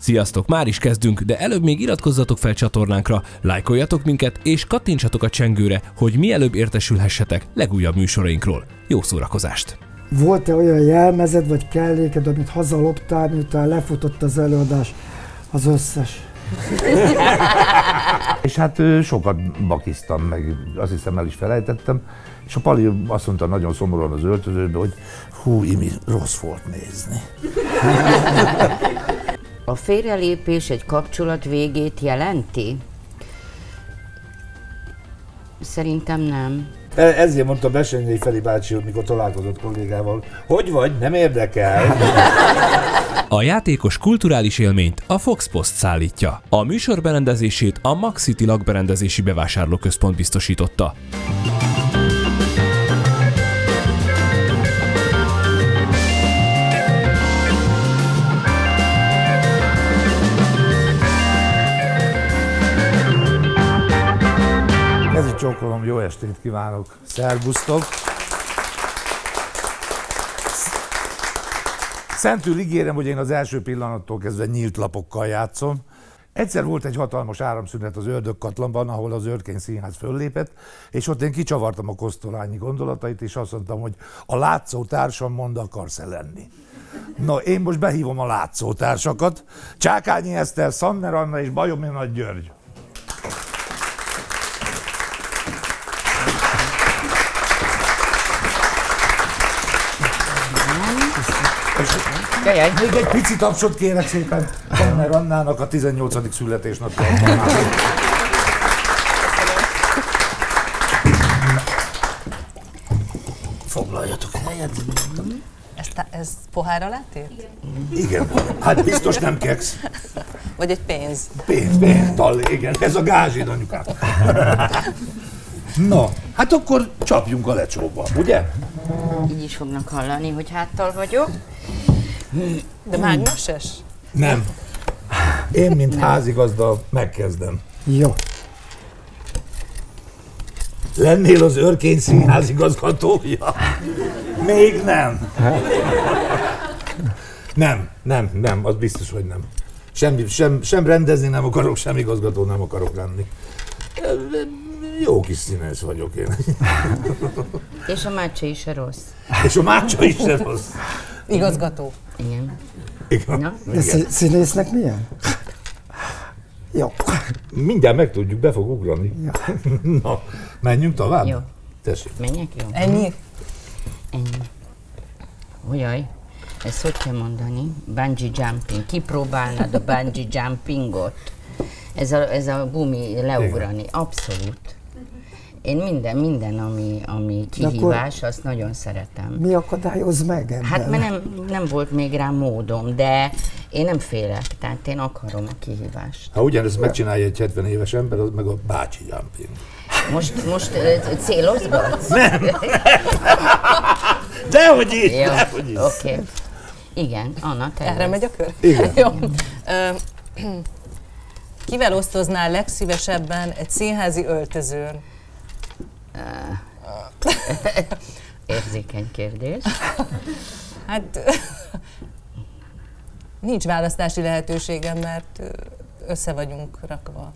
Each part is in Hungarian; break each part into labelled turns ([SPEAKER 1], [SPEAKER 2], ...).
[SPEAKER 1] Sziasztok, már is kezdünk, de előbb még iratkozzatok fel csatornánkra, lájkoljatok minket, és kattintsatok a csengőre, hogy mielőbb értesülhessetek legújabb műsorainkról. Jó szórakozást!
[SPEAKER 2] Volt-e olyan jelmezed vagy kelléked, amit hazaloptál, miután lefutott az előadás? Az összes.
[SPEAKER 3] És hát sokat bakiztam, meg azt hiszem el is felejtettem, és a Pali azt mondta nagyon szomorúan az öltözőbe, hogy hú, Imi, rossz volt nézni.
[SPEAKER 4] A félrelépés egy kapcsolat végét jelenti? Szerintem nem.
[SPEAKER 3] E- Ezért mondta Besenyei Feri bácsi, hogy mikor találkozott kollégával, hogy vagy, nem érdekel.
[SPEAKER 1] A játékos kulturális élményt a Fox Post szállítja. A műsor berendezését a Max City lakberendezési bevásárlóközpont biztosította.
[SPEAKER 3] Csókolom, jó estét kívánok, szervusztok! Szentül ígérem, hogy én az első pillanattól kezdve nyílt lapokkal játszom. Egyszer volt egy hatalmas áramszünet az Ördögkatlanban, ahol az Örkény Színház föllépett, és ott én kicsavartam a kosztolányi gondolatait, és azt mondtam, hogy a látszó társam mond, akarsz-e lenni? No, én most behívom a látszó társakat. Csákányi Eszter, Szanner Anna és Bajomi Nagy György.
[SPEAKER 4] Jajjaj,
[SPEAKER 3] Még egy pici tapsot kérek szépen Tanner Annának a 18. születésnapja. Foglaljatok helyet.
[SPEAKER 5] Ez, ez pohár alá tér?
[SPEAKER 3] Igen, hát biztos nem keksz.
[SPEAKER 5] Vagy egy pénz?
[SPEAKER 3] Pénz, pénz, tall, igen, ez a gázsid anyukám. Na, hát akkor csapjunk a lecsóba, ugye?
[SPEAKER 4] így is fognak hallani, hogy háttal vagyok.
[SPEAKER 5] De mágneses?
[SPEAKER 3] Nem. Én, mint házigazda, megkezdem.
[SPEAKER 2] Jó.
[SPEAKER 3] Lennél az Örkény Színház igazgatója? Még nem. Nem, nem, nem, az biztos, hogy nem. Semmi, sem, sem rendezni nem akarok, sem igazgató nem akarok lenni. Jó kis színész vagyok én.
[SPEAKER 4] És a mácsa is rossz.
[SPEAKER 3] És a mácsa is rossz.
[SPEAKER 5] Igazgató.
[SPEAKER 4] Igen.
[SPEAKER 3] Igen.
[SPEAKER 4] Na,
[SPEAKER 2] De szí- színésznek milyen? Jó.
[SPEAKER 3] Mindjárt megtudjuk, be fog ugrani.
[SPEAKER 2] Ja.
[SPEAKER 3] Na, menjünk tovább?
[SPEAKER 4] Jó.
[SPEAKER 3] Tessék.
[SPEAKER 4] menjek jó?
[SPEAKER 5] Ennyi?
[SPEAKER 4] Ennyi. Ujjaj, ezt hogy kell mondani? Bungee jumping. Kipróbálnád a bungee jumpingot? Ez a, ez a gumi leugrani. Abszolút. Én minden, minden, ami, ami kihívás, azt nagyon szeretem.
[SPEAKER 2] Mi akadályoz meg ebben?
[SPEAKER 4] Hát mert nem, nem volt még rá módom, de én nem félek, tehát én akarom a kihívást.
[SPEAKER 3] Ha ugyanezt megcsinálja egy 70 éves ember, az meg a bácsi jumping.
[SPEAKER 4] Most, most célozgatsz?
[SPEAKER 3] Dehogy is,
[SPEAKER 4] Jó,
[SPEAKER 3] dehogy is.
[SPEAKER 4] oké. Okay. Igen, Anna, te
[SPEAKER 5] Erre
[SPEAKER 4] jössz.
[SPEAKER 5] megy a kör?
[SPEAKER 3] Igen.
[SPEAKER 5] Jó. Kivel osztoznál legszívesebben egy színházi öltözőn?
[SPEAKER 4] Érzékeny kérdés.
[SPEAKER 5] Hát nincs választási lehetőségem, mert össze vagyunk rakva.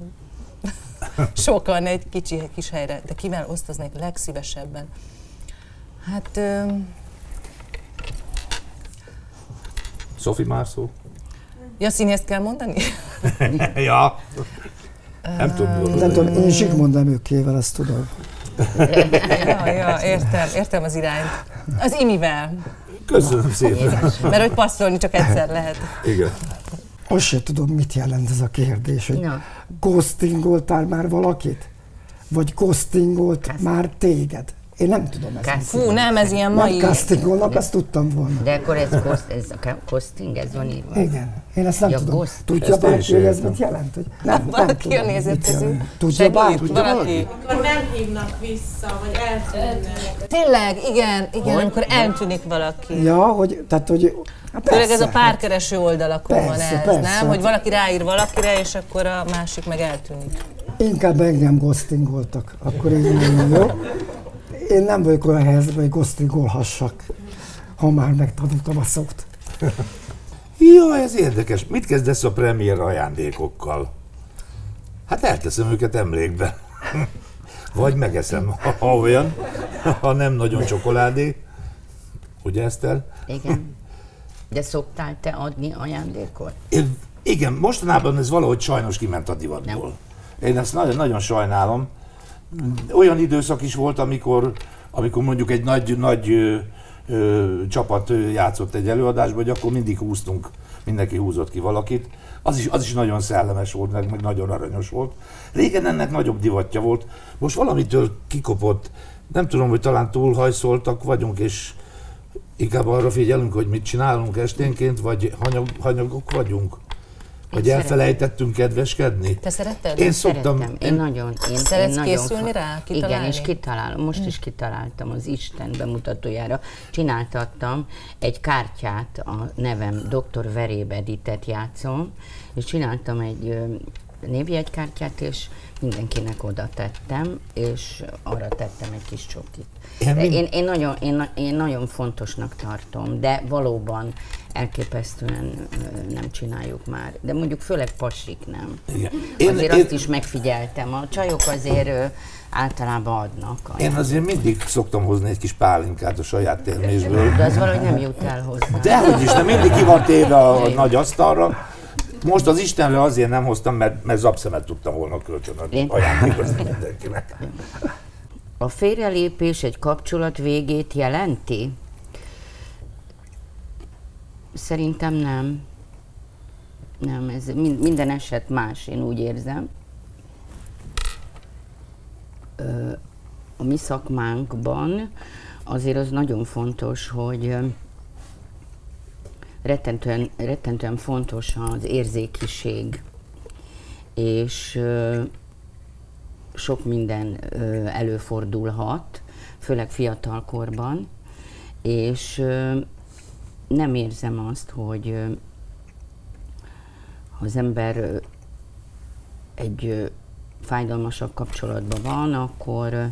[SPEAKER 5] Sokan egy kicsi kis helyre, de kivel osztoznék legszívesebben? Hát ö,
[SPEAKER 3] Sophie Marceau?
[SPEAKER 5] ja, színészt kell mondani?
[SPEAKER 3] ja. Nem tudom,
[SPEAKER 2] Nem tudom, én Zsigmond Emőkével, azt tudom.
[SPEAKER 5] Ja, ja, értem, értem az irányt. Az imivel,
[SPEAKER 3] Köszönöm szépen.
[SPEAKER 5] mert hogy passzolni csak egyszer lehet.
[SPEAKER 3] Igen.
[SPEAKER 2] Azt sem tudom, mit jelent ez a kérdés, hogy
[SPEAKER 4] Na.
[SPEAKER 2] ghostingoltál már valakit? Vagy ghostingolt már téged? Én nem tudom ezt.
[SPEAKER 4] Casting.
[SPEAKER 5] Fú, nem, ez ilyen mai...
[SPEAKER 2] Nem castingolnak, azt tudtam volna.
[SPEAKER 4] De akkor ez, cost, ez a ca- costing, ez van írva.
[SPEAKER 2] Igen, én ezt nem
[SPEAKER 4] Ja,
[SPEAKER 2] tudom.
[SPEAKER 4] ghost.
[SPEAKER 2] Tudja bárki, hogy ez mit jelent? Hogy nem, nem
[SPEAKER 5] Valaki
[SPEAKER 2] tudom,
[SPEAKER 5] a
[SPEAKER 2] mit
[SPEAKER 5] nézetkező.
[SPEAKER 2] jelent. Tudja bárki?
[SPEAKER 5] valaki.
[SPEAKER 6] Akkor nem hívnak vissza, vagy eltűnnek.
[SPEAKER 5] Tényleg, igen, igen, amikor eltűnik valaki.
[SPEAKER 2] Ja, hogy, tehát, hogy... Hát
[SPEAKER 5] Főleg ez a
[SPEAKER 2] persze,
[SPEAKER 5] párkereső oldalakon van
[SPEAKER 2] Persze,
[SPEAKER 5] ez,
[SPEAKER 2] persze.
[SPEAKER 5] nem? Hogy valaki ráír valakire, és akkor a másik meg eltűnik.
[SPEAKER 2] Inkább engem ghostingoltak, akkor így nagyon jó. Én nem vagyok olyan helyzetben, hogy ghostingolhassak, ha már megtanultam a szót.
[SPEAKER 3] Jaj, ez érdekes. Mit kezdesz a premier ajándékokkal? Hát elteszem őket emlékbe. Vagy megeszem, ha- ha olyan, ha nem nagyon csokoládé. Ugye, Eszter?
[SPEAKER 4] Igen. De szoktál te adni ajándékot?
[SPEAKER 3] Én, igen, mostanában ez valahogy sajnos kiment a divatból. Én ezt nagyon, nagyon sajnálom. Olyan időszak is volt, amikor, amikor mondjuk egy nagy, nagy ö, ö, csapat játszott egy előadásban, hogy akkor mindig húztunk, mindenki húzott ki valakit. Az is, az is nagyon szellemes volt, meg, meg nagyon aranyos volt. Régen ennek nagyobb divatja volt. Most valamitől kikopott. Nem tudom, hogy talán túlhajszoltak vagyunk, és inkább arra figyelünk, hogy mit csinálunk esténként, vagy hanyag, hanyagok vagyunk? Vagy
[SPEAKER 4] szeretem.
[SPEAKER 3] elfelejtettünk kedveskedni?
[SPEAKER 5] Te szeretted?
[SPEAKER 3] Én szoktam...
[SPEAKER 4] Szeretem. Én nagyon. Én,
[SPEAKER 5] Szeretsz
[SPEAKER 4] én nagyon
[SPEAKER 5] készülni
[SPEAKER 4] fa-
[SPEAKER 5] rá?
[SPEAKER 4] Igen,
[SPEAKER 5] Kitalálni?
[SPEAKER 4] és kitalálom. Most is kitaláltam az Isten bemutatójára. Csináltattam egy kártyát, a nevem Dr. Veréb Editet játszom, és csináltam egy névjegykártyát, és mindenkinek oda tettem, és arra tettem egy kis csokit.
[SPEAKER 3] Én
[SPEAKER 4] én, én, nagyon, én, én nagyon fontosnak tartom, de valóban elképesztően nem csináljuk már. De mondjuk főleg pasik nem.
[SPEAKER 3] Igen.
[SPEAKER 4] Én,
[SPEAKER 3] Én,
[SPEAKER 4] azért
[SPEAKER 3] én,
[SPEAKER 4] azt is megfigyeltem, a csajok azért ö, általában adnak.
[SPEAKER 3] én
[SPEAKER 4] ajándékot.
[SPEAKER 3] azért mindig szoktam hozni egy kis pálinkát a saját termésből.
[SPEAKER 4] De az valahogy nem jut el hozzá.
[SPEAKER 3] Dehogy is, de mindig ki van téve a, a nagy asztalra. Most az Istenre azért nem hoztam, mert, mert zapszemet tudtam volna kölcsönadni
[SPEAKER 4] Én-
[SPEAKER 3] ajándékozni mindenkinek.
[SPEAKER 4] A félrelépés egy kapcsolat végét jelenti? Szerintem nem. Nem, ez min- minden eset más, én úgy érzem. A mi szakmánkban azért az nagyon fontos, hogy rettentően, rettentően fontos az érzékiség, és sok minden előfordulhat, főleg fiatalkorban, és nem érzem azt, hogy ha az ember egy fájdalmasabb kapcsolatban van, akkor ö,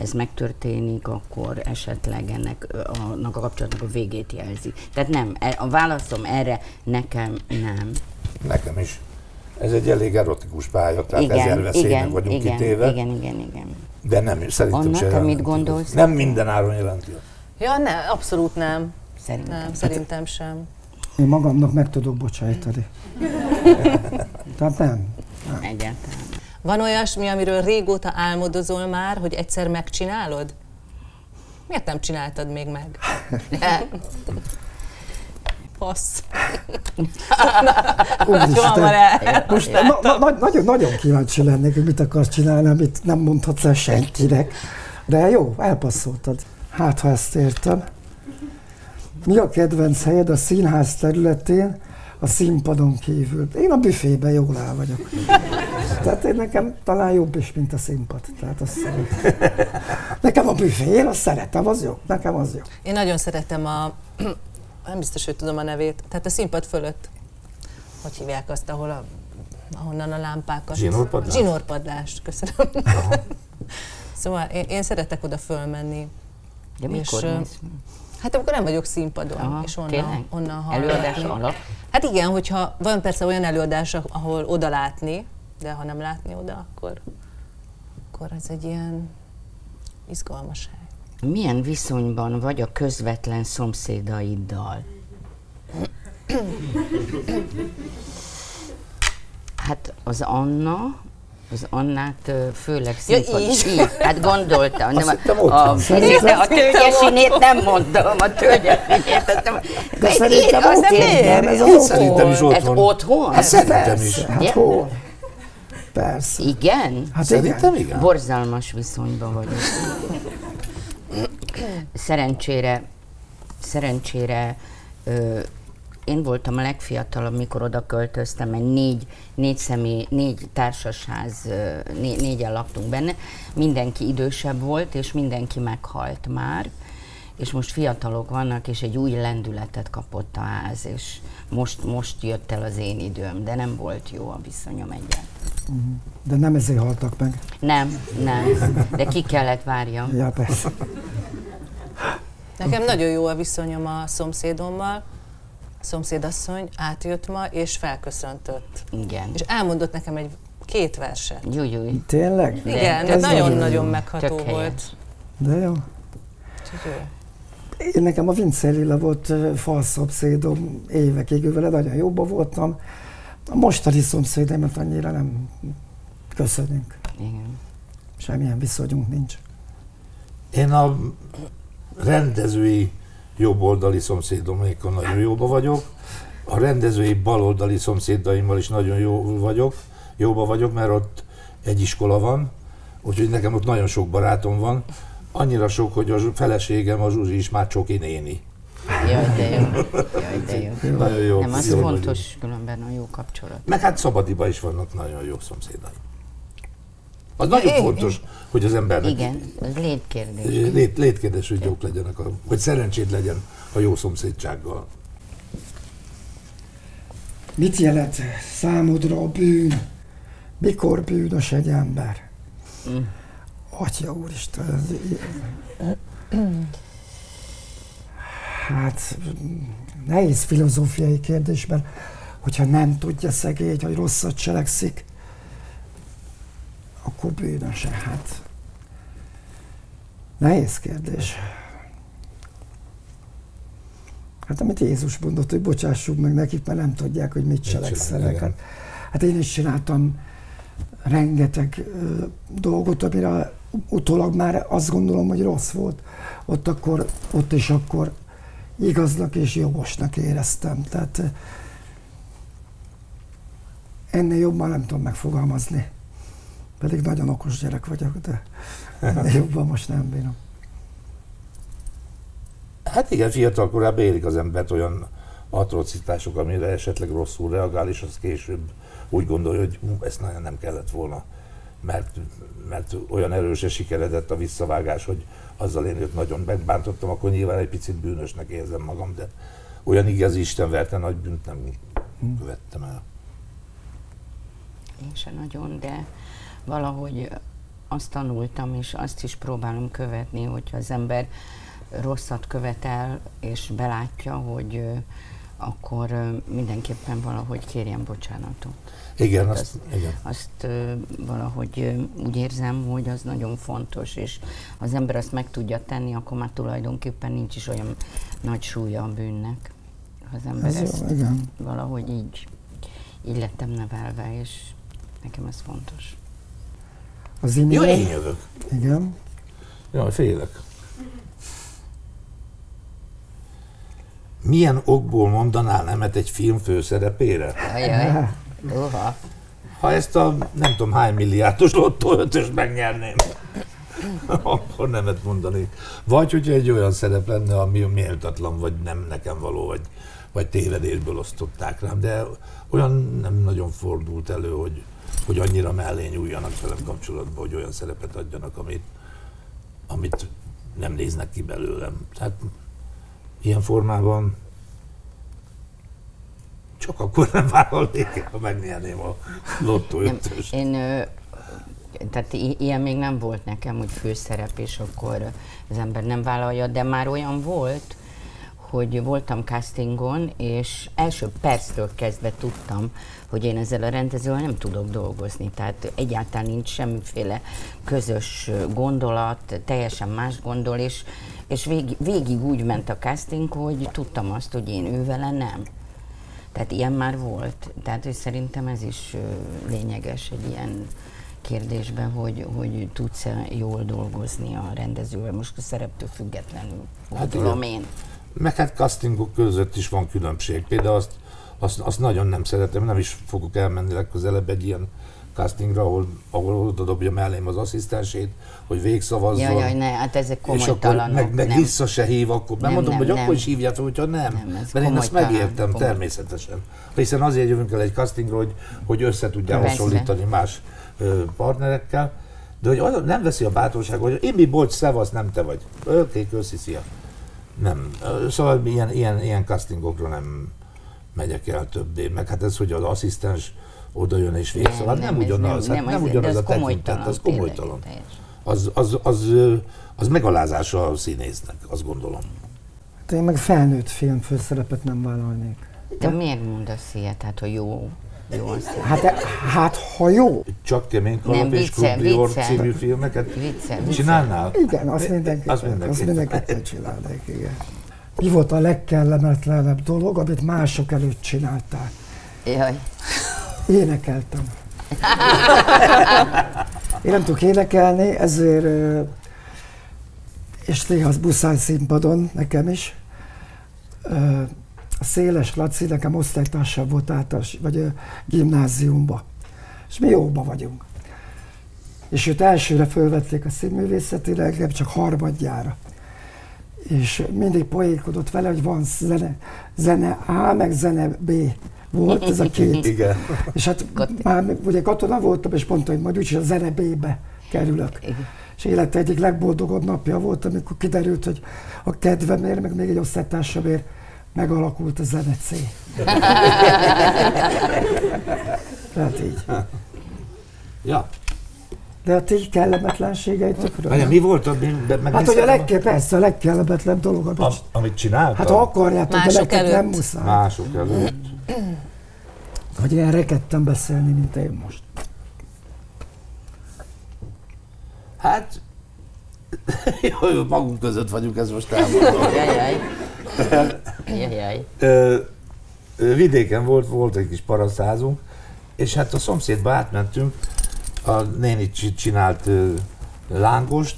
[SPEAKER 4] ez megtörténik, akkor esetleg ennek annak a kapcsolatnak a végét jelzi. Tehát nem, e- a válaszom erre nekem nem.
[SPEAKER 3] Nekem is. Ez egy elég erotikus pálya, tehát ezer veszélynek vagyunk
[SPEAKER 4] igen,
[SPEAKER 3] kitéve,
[SPEAKER 4] igen, igen, igen.
[SPEAKER 3] de nem, szerintem
[SPEAKER 4] Anna,
[SPEAKER 3] se
[SPEAKER 4] te mit
[SPEAKER 3] jelenti.
[SPEAKER 4] gondolsz?
[SPEAKER 3] Nem minden áron jelenti.
[SPEAKER 5] Ja, ne, abszolút nem.
[SPEAKER 4] Szerintem.
[SPEAKER 5] Nem, szerintem sem.
[SPEAKER 2] Én magamnak meg tudok bocsájtani. Tehát nem.
[SPEAKER 4] Egyáltalán.
[SPEAKER 5] Van olyasmi, amiről régóta álmodozol már, hogy egyszer megcsinálod? Miért nem csináltad még meg? Passz.
[SPEAKER 2] Most na, na, na, nagyon, nagyon kíváncsi lennék, hogy mit akarsz csinálni, amit nem mondhatsz el senkinek. De jó, elpasszoltad. Hát, ha ezt értem. Mi a kedvenc helyed a színház területén, a színpadon kívül? Én a büfében jól el vagyok. Tehát én nekem talán jobb is, mint a színpad. Tehát azt szeretem. Nekem a büfé, én azt szeretem, az jó. Nekem az jó.
[SPEAKER 5] Én nagyon szeretem a, nem biztos, hogy tudom a nevét, tehát a színpad fölött, hogy hívják azt, ahol a, ahonnan a lámpákat...
[SPEAKER 3] Zsinórpadlás?
[SPEAKER 5] Zsinórpadlást, köszönöm. szóval én, én szeretek oda fölmenni.
[SPEAKER 4] De mikor
[SPEAKER 5] És,
[SPEAKER 4] mész?
[SPEAKER 5] Hát amikor nem vagyok színpadon,
[SPEAKER 4] Aha,
[SPEAKER 5] és onnan,
[SPEAKER 4] tényleg?
[SPEAKER 5] onnan hallgatni.
[SPEAKER 4] Előadás alatt?
[SPEAKER 5] Hát igen, hogyha van persze olyan előadás, ahol oda látni, de ha nem látni oda, akkor, akkor ez egy ilyen izgalmas hely.
[SPEAKER 4] Milyen viszonyban vagy a közvetlen szomszédaiddal? Hát az Anna, az Annát főleg színpad.
[SPEAKER 5] így.
[SPEAKER 4] Hát gondoltam. Nem,
[SPEAKER 3] hittem ott
[SPEAKER 4] a,
[SPEAKER 3] van.
[SPEAKER 4] a, a tölgyesinét nem mondom, a tölgyesinét. nem-
[SPEAKER 2] De szerintem ott
[SPEAKER 4] nem-
[SPEAKER 2] van, ez az otthon.
[SPEAKER 3] Szerintem is ott
[SPEAKER 4] Ez
[SPEAKER 3] van.
[SPEAKER 4] otthon?
[SPEAKER 3] Hát szerintem is.
[SPEAKER 2] Hát
[SPEAKER 4] Ja.
[SPEAKER 2] hol? Persze.
[SPEAKER 4] Igen?
[SPEAKER 2] Hát
[SPEAKER 3] Szerintem
[SPEAKER 2] igen.
[SPEAKER 3] igen.
[SPEAKER 4] Borzalmas viszonyban vagyok. Szerencsére, szerencsére ö, én voltam a legfiatalabb, mikor oda költöztem, mert négy, négy személy, négy társasház, né, négyen laktunk benne. Mindenki idősebb volt, és mindenki meghalt már. És most fiatalok vannak, és egy új lendületet kapott a ház, és most, most jött el az én időm, de nem volt jó a viszonyom egyáltalán.
[SPEAKER 2] De nem ezért haltak meg.
[SPEAKER 4] Nem, nem. De ki kellett várjam.
[SPEAKER 2] Ja, persze.
[SPEAKER 5] Nekem nagyon jó a viszonyom a szomszédommal. Szomszédasszony átjött ma, és felköszöntött.
[SPEAKER 4] Igen.
[SPEAKER 5] És elmondott nekem egy két verset.
[SPEAKER 4] Júj, júj.
[SPEAKER 2] Tényleg?
[SPEAKER 5] Igen,
[SPEAKER 2] Ez
[SPEAKER 5] de
[SPEAKER 2] nagyon
[SPEAKER 5] nagyon-nagyon megható
[SPEAKER 4] Tök
[SPEAKER 5] volt.
[SPEAKER 2] De jó. Én nekem a Vince Lilla volt falszomszédom évekig, ő vele nagyon jóban voltam. A mostani szomszédaimat annyira nem köszönünk.
[SPEAKER 4] Igen.
[SPEAKER 2] Semmilyen viszonyunk nincs.
[SPEAKER 3] Én a rendezői jobboldali szomszédomékkal nagyon jóba vagyok, a rendezői baloldali szomszédaimmal is nagyon jó vagyok, jóba vagyok, mert ott egy iskola van, úgyhogy nekem ott nagyon sok barátom van. Annyira sok, hogy a feleségem, a Zsuzsi is már csoki néni.
[SPEAKER 4] Jaj, de jó. Jaj, de jó.
[SPEAKER 3] Nagyon jó.
[SPEAKER 4] Nem, az
[SPEAKER 3] jó
[SPEAKER 4] fontos különben a jó kapcsolat.
[SPEAKER 3] Meg hát Szabadiba is vannak nagyon jó szomszédaim. Az nagyon fontos, hogy az embernek
[SPEAKER 4] Igen, az létkérdés.
[SPEAKER 3] lét, létkérdés, hogy jók legyenek, a, hogy szerencsét legyen a jó szomszédsággal.
[SPEAKER 2] Mit jelent számodra a bűn? Mikor bűnös egy ember? Atya úristen, ez Hát, nehéz filozófiai kérdésben, hogyha nem tudja szegény, hogy rosszat cselekszik, akkor bűnöse. Hát, nehéz kérdés. Hát amit Jézus mondott, hogy bocsássuk meg nekik, mert nem tudják, hogy mit cselekszenek. Hát, hát én is csináltam rengeteg ö, dolgot, amire utólag már azt gondolom, hogy rossz volt. Ott akkor, ott is akkor igaznak és jogosnak éreztem. Tehát ennél jobban nem tudom megfogalmazni. Pedig nagyon okos gyerek vagyok, de jobban most nem bírom.
[SPEAKER 3] Hát igen, fiatal korában érik az embert olyan atrocitások, amire esetleg rosszul reagál, és az később úgy gondolja, hogy "Hú, ezt nagyon nem kellett volna, mert, mert olyan erősen sikeredett a visszavágás, hogy azzal én őt nagyon megbántottam, akkor nyilván egy picit bűnösnek érzem magam, de olyan igazi Isten verte nagy bűnt nem követtem el.
[SPEAKER 4] Én se nagyon, de valahogy azt tanultam, és azt is próbálom követni, hogyha az ember rosszat követel, és belátja, hogy akkor mindenképpen valahogy kérjen bocsánatot.
[SPEAKER 3] Igen,
[SPEAKER 4] Hát
[SPEAKER 3] azt, igen.
[SPEAKER 4] Azt valahogy úgy érzem, hogy az nagyon fontos, és az ember azt meg tudja tenni, akkor már tulajdonképpen nincs is olyan nagy súlya a bűnnek. Az ember
[SPEAKER 2] Ez
[SPEAKER 4] ezt
[SPEAKER 2] jó, igen.
[SPEAKER 4] valahogy így, így lettem nevelve, és nekem ez fontos.
[SPEAKER 2] Az
[SPEAKER 3] Jó,
[SPEAKER 2] imére,
[SPEAKER 3] én jövök.
[SPEAKER 2] igen.
[SPEAKER 3] Jaj, félek. Milyen okból mondanál nemet egy film főszerepére?
[SPEAKER 4] Ajaj, uha.
[SPEAKER 3] Ha ezt a nem tudom hány milliárdos lottó ötös megnyerném, akkor nemet mondanék. Vagy hogyha egy olyan szerep lenne, ami méltatlan, vagy nem nekem való, vagy, vagy tévedésből osztották rám, de olyan nem nagyon fordult elő, hogy, hogy annyira mellé nyúljanak velem kapcsolatban, hogy olyan szerepet adjanak, amit, amit nem néznek ki belőlem. Tehát ilyen formában csak akkor nem vállalnék, ha megnyerném a lottó ötöst.
[SPEAKER 4] én, ö, tehát ilyen még nem volt nekem, hogy főszerep, és akkor az ember nem vállalja, de már olyan volt, hogy voltam castingon, és első perctől kezdve tudtam, hogy én ezzel a rendezővel nem tudok dolgozni. Tehát egyáltalán nincs semmiféle közös gondolat, teljesen más gondol, és, és végig, végig úgy ment a casting, hogy tudtam azt, hogy én ő vele nem. Tehát ilyen már volt. Tehát hogy szerintem ez is lényeges egy ilyen kérdésben, hogy, hogy tudsz-e jól dolgozni a rendezővel, most a szereptől függetlenül,
[SPEAKER 3] Hát
[SPEAKER 4] gondolom én.
[SPEAKER 3] Meg hát castingok között is van különbség. Például azt, azt, azt nagyon nem szeretem, nem is fogok elmenni legközelebb egy ilyen castingra, ahol, ahol oda dobja mellém az asszisztensét, hogy végszavazzon.
[SPEAKER 4] Jaj, jaj, ne, hát ezek
[SPEAKER 3] és akkor
[SPEAKER 4] komolytalanok.
[SPEAKER 3] meg, meg
[SPEAKER 4] nem.
[SPEAKER 3] vissza se hív, akkor nem, mondom,
[SPEAKER 4] nem,
[SPEAKER 3] hogy
[SPEAKER 4] nem.
[SPEAKER 3] akkor is hívják fel, hogyha nem.
[SPEAKER 4] Nem, ez
[SPEAKER 3] Mert én ezt megértem
[SPEAKER 4] komoly.
[SPEAKER 3] természetesen. Hiszen azért jövünk el egy castingra, hogy, hogy össze
[SPEAKER 4] Persze.
[SPEAKER 3] hasonlítani más ö, partnerekkel, de hogy az nem veszi a bátorság, hogy én mi bocs, szevasz, nem te vagy. Oké, okay, köszi, szia. Nem. Szóval ilyen, ilyen, ilyen castingokra nem megyek el többé. Meg hát ez, hogy az asszisztens oda jön és végszavaz, nem, nem, ugyanaz, nem, hát nem
[SPEAKER 4] ez-
[SPEAKER 3] ugyanaz
[SPEAKER 4] de
[SPEAKER 3] a
[SPEAKER 4] az
[SPEAKER 3] tekintet, az komolytalan. Az, az, az, az megalázása a színésznek, azt gondolom.
[SPEAKER 2] Hát én meg felnőtt film főszerepet nem vállalnék.
[SPEAKER 4] De miért mondasz ilyet? Hát, hogy jó, jó.
[SPEAKER 2] Hát, hát ha jó,
[SPEAKER 3] Csak kemény kalap és Krumplior
[SPEAKER 4] vicce.
[SPEAKER 3] című filmeket
[SPEAKER 4] Vicce, vicce.
[SPEAKER 3] csinálnál?
[SPEAKER 2] igen, azt mindenképpen,
[SPEAKER 3] Azt mindenképpen.
[SPEAKER 2] azt mindenképpen csinálnék, igen. Mi volt a legkellemetlenebb dolog, amit mások előtt csináltál?
[SPEAKER 4] Jaj.
[SPEAKER 2] Énekeltem. Én nem tudok énekelni, ezért, és néha az buszáj színpadon nekem is. A Széles Laci nekem osztálytársa volt általános, vagy ö, gimnáziumba. És mi jóba vagyunk. És őt elsőre fölvették a színművészetire, engem csak harmadjára. És mindig poénkodott vele, hogy van zene, zene A, meg zene B. Volt ez a két.
[SPEAKER 3] Igen.
[SPEAKER 2] És hát már ugye katona voltam, és mondta, hogy majd úgyis a zene B-be kerülök.
[SPEAKER 4] Igen.
[SPEAKER 2] És élete egyik legboldogabb napja volt, amikor kiderült, hogy a kedvemért, meg még egy osztálytársamért megalakult a zene C. Tehát így.
[SPEAKER 3] Ja.
[SPEAKER 2] De a ti kellemetlenségeitökről?
[SPEAKER 3] Várjál, mi volt a... Meg
[SPEAKER 2] Hát, hogy a legke, persze, a legkellemetlenebb dolog, amit,
[SPEAKER 3] Am, amit csináltam?
[SPEAKER 2] hát ha akarjátok, de nektek nem muszáj.
[SPEAKER 3] Mások előtt.
[SPEAKER 2] Hogy ilyen rekedtem beszélni, mint én most.
[SPEAKER 3] Hát... Jó, jó, magunk között vagyunk, ez most elmondom. Ö, vidéken volt, volt egy kis parasztházunk, és hát a szomszédba átmentünk, a néni csi- csinált ö, lángost,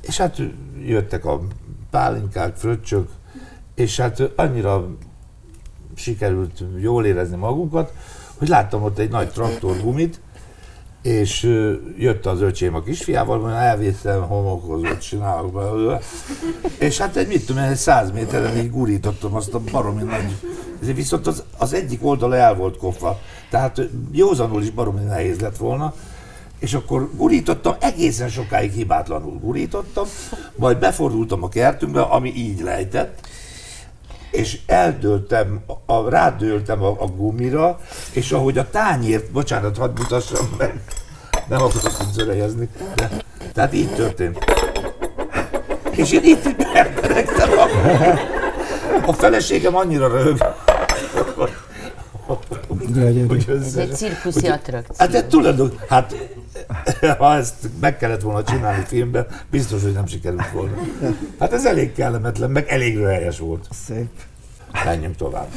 [SPEAKER 3] és hát jöttek a pálinkák, fröccsök, és hát annyira sikerült jól érezni magunkat, hogy láttam ott egy nagy traktorgumit, és jött az öcsém a kisfiával, mondja, elvészem, homokozót csinálok belőle. És hát egy, mit tudom egy száz méteren így gurítottam azt a baromi nagy... Viszont az, az egyik oldala el volt koffa, tehát józanul is baromi nehéz lett volna. És akkor gurítottam, egészen sokáig hibátlanul gurítottam, majd befordultam a kertünkbe, ami így lejtett, és eldőltem, a, rádőltem a, a gumira, és ahogy a tányért, bocsánat, hadd mutassam meg, nem akarok itt zörejezni, de, tehát így történt. És én itt megberegtem a, a feleségem annyira röhög,
[SPEAKER 4] Ez egy cirkuszi attrakció.
[SPEAKER 3] Hát de tulajdonképpen, hát ha ezt meg kellett volna csinálni filmben, biztos, hogy nem sikerült volna. Hát ez elég kellemetlen, meg elég röhelyes volt.
[SPEAKER 2] Szép.
[SPEAKER 3] Menjünk tovább.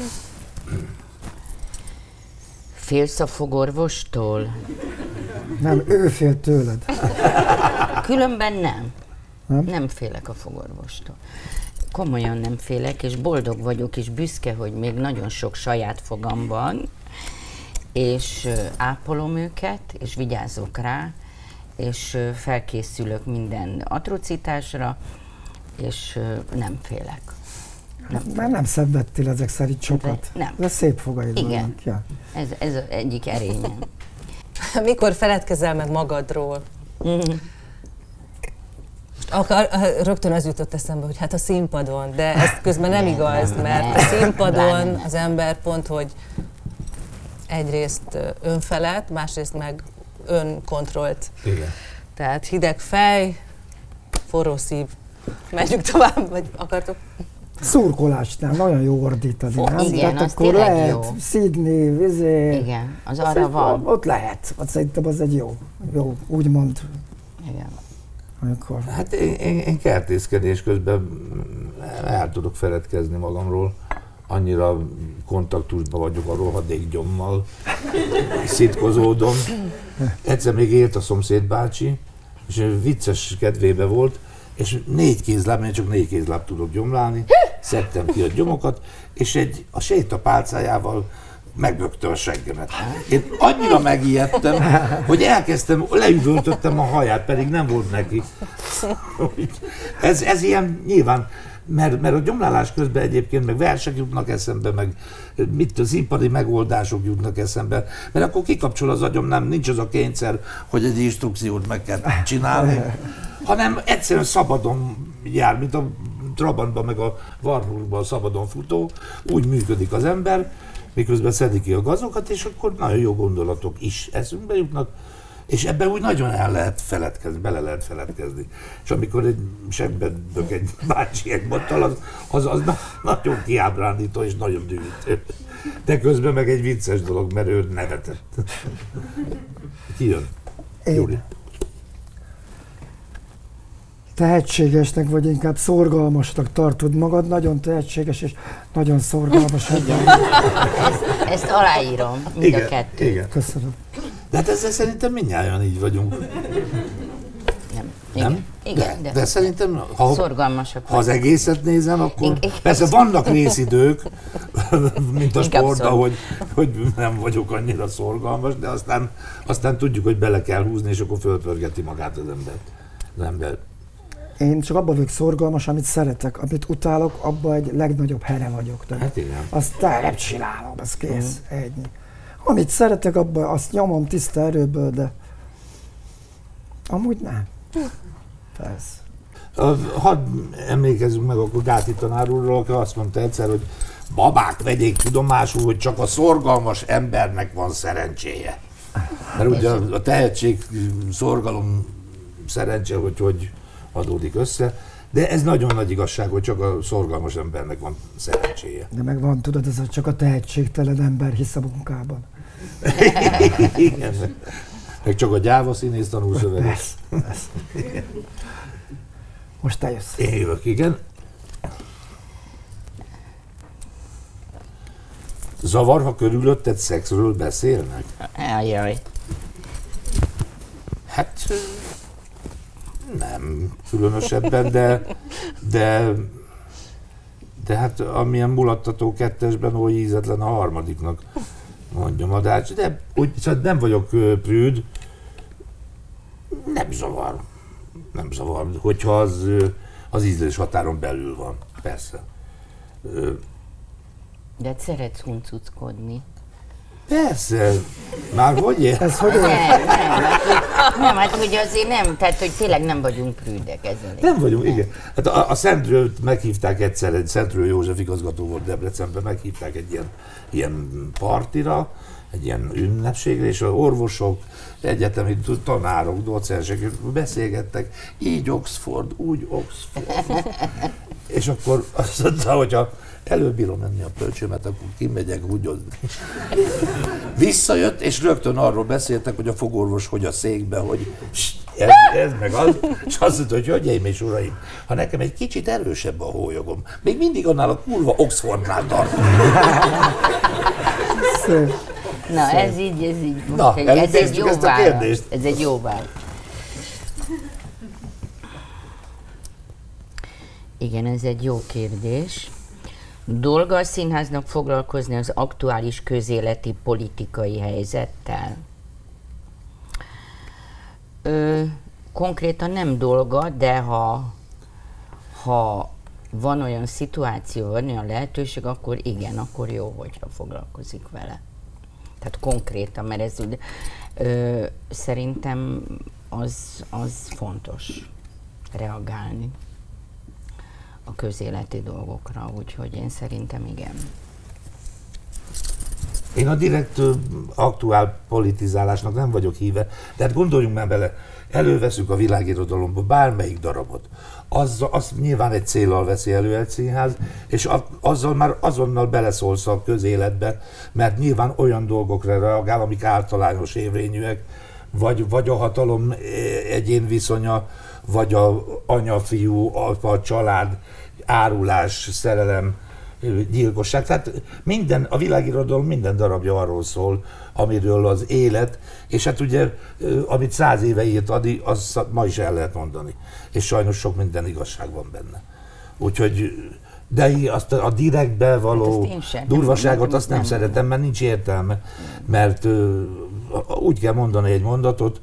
[SPEAKER 4] Félsz a fogorvostól?
[SPEAKER 2] Nem, ő fél tőled.
[SPEAKER 4] Különben nem.
[SPEAKER 2] Nem?
[SPEAKER 4] Nem félek a fogorvostól. Komolyan nem félek, és boldog vagyok, és büszke, hogy még nagyon sok saját fogam van, és ápolom őket, és vigyázok rá, és felkészülök minden atrocitásra, és nem félek.
[SPEAKER 2] Mert nem szenvedtél ezek szerint sokat.
[SPEAKER 4] Nem.
[SPEAKER 2] De szép fogaid
[SPEAKER 4] Igen.
[SPEAKER 2] vannak. Ja.
[SPEAKER 4] Ez, ez egyik erényem.
[SPEAKER 5] Mikor feledkezel meg magadról? Akar, rögtön az jutott eszembe, hogy hát a színpadon, de ez közben nem
[SPEAKER 4] Nem,
[SPEAKER 5] igaz,
[SPEAKER 4] nem,
[SPEAKER 5] mert
[SPEAKER 4] nem.
[SPEAKER 5] a színpadon
[SPEAKER 4] nem.
[SPEAKER 5] az ember pont, hogy egyrészt önfelett, másrészt meg önkontrollt.
[SPEAKER 3] Igen.
[SPEAKER 5] Tehát hideg fej, forró szív. Menjünk tovább, vagy akartok?
[SPEAKER 2] Szurkolásnál nagyon jó ordítani,
[SPEAKER 4] Fo-
[SPEAKER 2] nem?
[SPEAKER 4] igen,
[SPEAKER 2] Tehát akkor lehet
[SPEAKER 4] jó.
[SPEAKER 2] szidni, vizé.
[SPEAKER 4] Igen, az
[SPEAKER 2] Az
[SPEAKER 4] arra
[SPEAKER 2] egy-
[SPEAKER 4] van.
[SPEAKER 2] Ott lehet. Ott szerintem az egy jó, jó úgymond,
[SPEAKER 4] Igen.
[SPEAKER 2] Amikor.
[SPEAKER 3] Hát én, én, én kertészkedés közben el tudok feledkezni magamról. Annyira kontaktusban vagyok a rohadék gyommal, szitkozódom. Egyszer még élt a szomszéd bácsi, és vicces kedvébe volt, és négy kézláb, én csak négy kézláb tudok gyomlálni, szedtem ki a gyomokat, és egy, a séta pálcájával megbökte a seggemet. Én annyira megijedtem, hogy elkezdtem, leüvöltöttem a haját, pedig nem volt neki. Ez, ez ilyen nyilván, mert, mert a gyomlálás közben egyébként meg versek jutnak eszembe, meg mit az ipari megoldások jutnak eszembe, mert akkor kikapcsol az agyom, nem, nincs az a kényszer, hogy egy instrukciót meg kell csinálni, hanem egyszerűen szabadon jár, mint a Trabantban, meg a Warburgban szabadon futó, úgy működik az ember, miközben szedi ki a gazokat, és akkor nagyon jó gondolatok is eszünkbe jutnak, És ebben úgy nagyon el lehet feledkezni, bele lehet feledkezni. És amikor egy sebbe dök egy bácsi egy bottal, az, az, az na- nagyon kiábrándító és nagyon dühítő. De közben meg egy vicces dolog, mert ő nevetett. Ki jön?
[SPEAKER 2] Én.
[SPEAKER 3] Júli.
[SPEAKER 2] Tehetségesnek vagy inkább szorgalmasnak tartod magad, nagyon tehetséges és nagyon szorgalmas. ember.
[SPEAKER 4] Ezt aláírom, mind a kettő.
[SPEAKER 3] igen.
[SPEAKER 2] Köszönöm.
[SPEAKER 3] De hát ezzel szerintem mindnyáján így vagyunk.
[SPEAKER 4] Nem. Igen.
[SPEAKER 3] Nem?
[SPEAKER 4] Igen,
[SPEAKER 3] de,
[SPEAKER 4] de,
[SPEAKER 3] de szerintem, ha,
[SPEAKER 4] szorgalmasak
[SPEAKER 3] ha az egészet nézem, akkor
[SPEAKER 4] Igen.
[SPEAKER 3] persze vannak részidők, mint a sportban, hogy, hogy nem vagyok annyira szorgalmas, de aztán, aztán tudjuk, hogy bele kell húzni, és akkor fölpörgeti magát az ember. Az ember.
[SPEAKER 2] Én csak abban vagyok szorgalmas, amit szeretek, amit utálok, abban egy legnagyobb here vagyok. Tehát
[SPEAKER 3] Hát igen.
[SPEAKER 2] azt nem csinálom, ez kész, ennyi. Amit szeretek, abban azt nyomom tiszta erőből, de amúgy nem. Persze.
[SPEAKER 3] A- Hadd emlékezzünk meg akkor Gáti tanár úrról, aki azt mondta egyszer, hogy babák vegyék tudomásul, hogy csak a szorgalmas embernek van szerencséje. Mert ugye a a tehetség, szorgalom, szerencse, hogy hogy adódik össze, de ez nagyon nagy igazság, hogy csak a szorgalmas embernek van szerencséje.
[SPEAKER 2] De meg van, tudod, ez a csak a tehetségtelen ember hisz a munkában.
[SPEAKER 3] Igen. Meg csak a gyáva színész tanul szöveget.
[SPEAKER 2] Most te jössz.
[SPEAKER 3] Én jövök, igen. Zavar, ha körülötted szexről beszélnek?
[SPEAKER 4] Ajaj.
[SPEAKER 3] Hát nem különösebben, de, de, de hát amilyen mulattató kettesben, oly ízetlen a harmadiknak, mondja Madács. De úgy, szóval nem vagyok prűd, nem zavar. Nem zavar, hogyha az, az ízlés határon belül van, persze.
[SPEAKER 4] De hát szeretsz huncuckodni.
[SPEAKER 3] Persze, már hogy ér?
[SPEAKER 2] Ez hogy
[SPEAKER 4] Nem, nem, hát, nem, hát hogy azért nem, tehát hogy tényleg nem vagyunk prűdek ezzel.
[SPEAKER 3] Nem vagyunk, igen. Hát a, a Szentről meghívták egyszer, egy Szentről József igazgató volt Debrecenben, meghívták egy ilyen, ilyen partira, egy ilyen ünnepségre, és a orvosok, egyetemi tanárok, docensek beszélgettek, így Oxford, úgy Oxford. és akkor azt mondta, hogy ha előbírom menni a pölcsömet, akkor kimegyek húgyozni. Visszajött, és rögtön arról beszéltek, hogy a fogorvos hogy a székbe, hogy "Ssst, ez, ez meg az, és azt mondta, hogy hölgyeim és uraim, ha nekem egy kicsit erősebb a hólyogom, még mindig annál a kurva Oxfordnál
[SPEAKER 2] szép.
[SPEAKER 4] Na, ez így, ez így, most
[SPEAKER 3] Na,
[SPEAKER 4] egy, ez egy jó
[SPEAKER 3] ezt a kérdést.
[SPEAKER 4] Ez egy jó válasz. Igen, ez egy jó kérdés. Dolga a színháznak foglalkozni az aktuális közéleti politikai helyzettel? Ö, konkrétan nem dolga, de ha, ha van olyan szituáció, van olyan lehetőség, akkor igen, akkor jó, hogyha foglalkozik vele. Tehát konkrétan, mert ez úgy, ö, szerintem az, az fontos reagálni a közéleti dolgokra, úgyhogy én szerintem igen.
[SPEAKER 3] Én a direkt aktuál politizálásnak nem vagyok híve, de hát gondoljunk már bele, előveszünk a világirodalomból bármelyik darabot. Az, az nyilván egy célral veszi elő egy színház, és a, azzal már azonnal beleszólsz a közéletbe, mert nyilván olyan dolgokra reagál, amik általános érvényűek, vagy, vagy a hatalom eh, egyén viszonya, vagy a anya-fiú, apa, család, árulás, szerelem, gyilkosság. Tehát minden, a világirodalom minden darabja arról szól, amiről az élet, és hát ugye, amit száz éve írt Adi, az ma is el lehet mondani. És sajnos sok minden igazság van benne. Úgyhogy, de azt a direktbe való
[SPEAKER 4] Hát sem.
[SPEAKER 3] durvaságot
[SPEAKER 4] Nem-
[SPEAKER 3] azt nem,
[SPEAKER 4] nem.
[SPEAKER 3] szeretem, mert nincs értelme. Mert a- úgy kell mondani egy mondatot,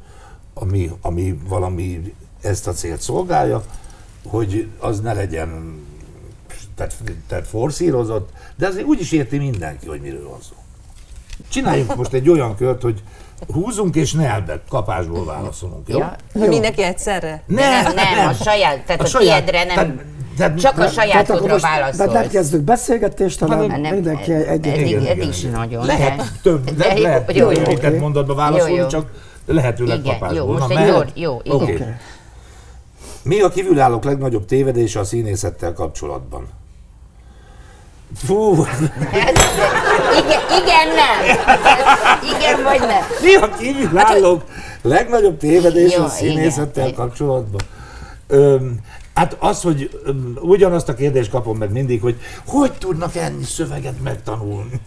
[SPEAKER 3] ami, ami valami ezt a célt szolgálja, hogy az ne legyen tehát, tehát forszírozott, de azért úgy is érti mindenki, hogy miről van szó. Csináljunk most egy olyan kört, hogy húzunk és nelbe kapásból válaszolunk, jó?
[SPEAKER 4] Ja,
[SPEAKER 5] Hogy mindenki egyszerre?
[SPEAKER 3] Ne,
[SPEAKER 4] nem, nem, a saját, tehát a,
[SPEAKER 3] saját-
[SPEAKER 4] tiédre nem.
[SPEAKER 3] tehát de,
[SPEAKER 4] Csak a sajátodra
[SPEAKER 2] most- Tehát nem kezdünk beszélgetést, hanem
[SPEAKER 4] Hát nem,
[SPEAKER 2] mindenki egy
[SPEAKER 4] eddig, is nagyon,
[SPEAKER 3] lehet
[SPEAKER 4] de...
[SPEAKER 3] több,
[SPEAKER 4] de
[SPEAKER 3] de
[SPEAKER 4] jó,
[SPEAKER 3] lehet
[SPEAKER 4] jó, jó.
[SPEAKER 3] több mondatba válaszolni,
[SPEAKER 4] Jó, jó.
[SPEAKER 3] csak lehetőleg
[SPEAKER 4] Igen,
[SPEAKER 3] kapásból.
[SPEAKER 4] jó, most
[SPEAKER 3] Na,
[SPEAKER 4] egy jó, jó, igen.
[SPEAKER 3] Mi a kívülállók legnagyobb tévedése a színészettel kapcsolatban? Fú,
[SPEAKER 4] Igen, igen, nem. Igen vagy nem.
[SPEAKER 3] mi a kívülállók legnagyobb tévedése
[SPEAKER 4] Jó,
[SPEAKER 3] a színészettel
[SPEAKER 4] igen.
[SPEAKER 3] kapcsolatban? Öm, hát az, hogy öm, ugyanazt a kérdést kapom meg mindig, hogy hogy tudnak ennyi szöveget megtanulni?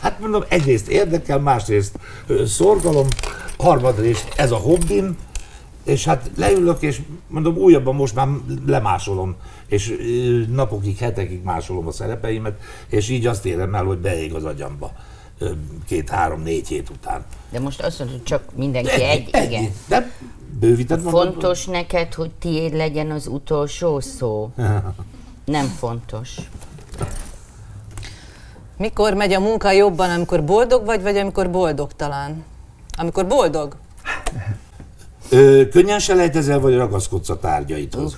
[SPEAKER 3] Hát mondom, egyrészt érdekel, másrészt szorgalom, harmadrészt ez a hobbim, és hát leülök, és mondom, újabban most már lemásolom, és napokig, hetekig másolom a szerepeimet, és így azt érem el, hogy beég az agyamba ö, két, három, négy hét után.
[SPEAKER 4] De most azt mondod, hogy csak mindenki egy, igen.
[SPEAKER 3] De bővített?
[SPEAKER 4] Fontos neked, hogy tiéd legyen az utolsó szó? Nem fontos.
[SPEAKER 5] Mikor megy a munka jobban, amikor boldog vagy, vagy amikor boldogtalan? Amikor boldog?
[SPEAKER 3] Ö, könnyen selejtezel, vagy ragaszkodsz a tárgyaidhoz?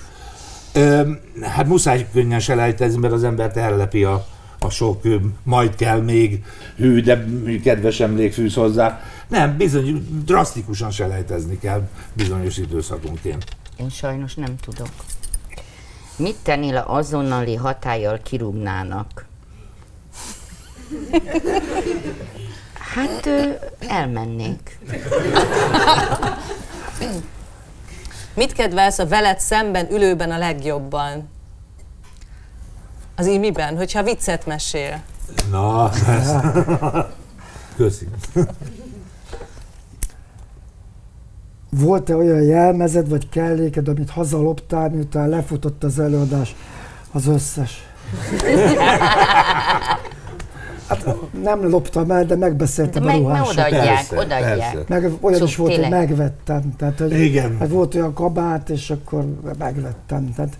[SPEAKER 3] Ö, hát muszáj könnyen selejtezni, mert az embert ellepi a, a sok majd kell még, hű, de kedves emlék fűz hozzá. Nem, bizony, drasztikusan selejtezni kell bizonyos időszakonként.
[SPEAKER 4] Én sajnos nem tudok. Mit tennél, ha azonnali hatállyal kirúgnának? Hát elmennék.
[SPEAKER 5] Mit kedvelsz a veled szemben ülőben a legjobban? Az így miben? Hogyha viccet mesél.
[SPEAKER 3] Na, ez... Köszi.
[SPEAKER 2] Volt-e olyan jelmezed vagy kelléked, amit hazaloptál, miután lefutott az előadás az összes? Hát nem loptam el, de
[SPEAKER 4] De
[SPEAKER 2] megbeszéltem
[SPEAKER 4] meg,
[SPEAKER 2] a
[SPEAKER 4] meg
[SPEAKER 2] ruhással.
[SPEAKER 4] odaadják,
[SPEAKER 3] Persze,
[SPEAKER 4] odaadják.
[SPEAKER 3] persze.
[SPEAKER 2] Meg olyan
[SPEAKER 4] Szóval
[SPEAKER 2] is volt, hogy
[SPEAKER 4] tényleg.
[SPEAKER 2] megvettem. Tehát, hogy
[SPEAKER 3] Igen.
[SPEAKER 2] Hát volt olyan kabát, és akkor megvettem. Tehát,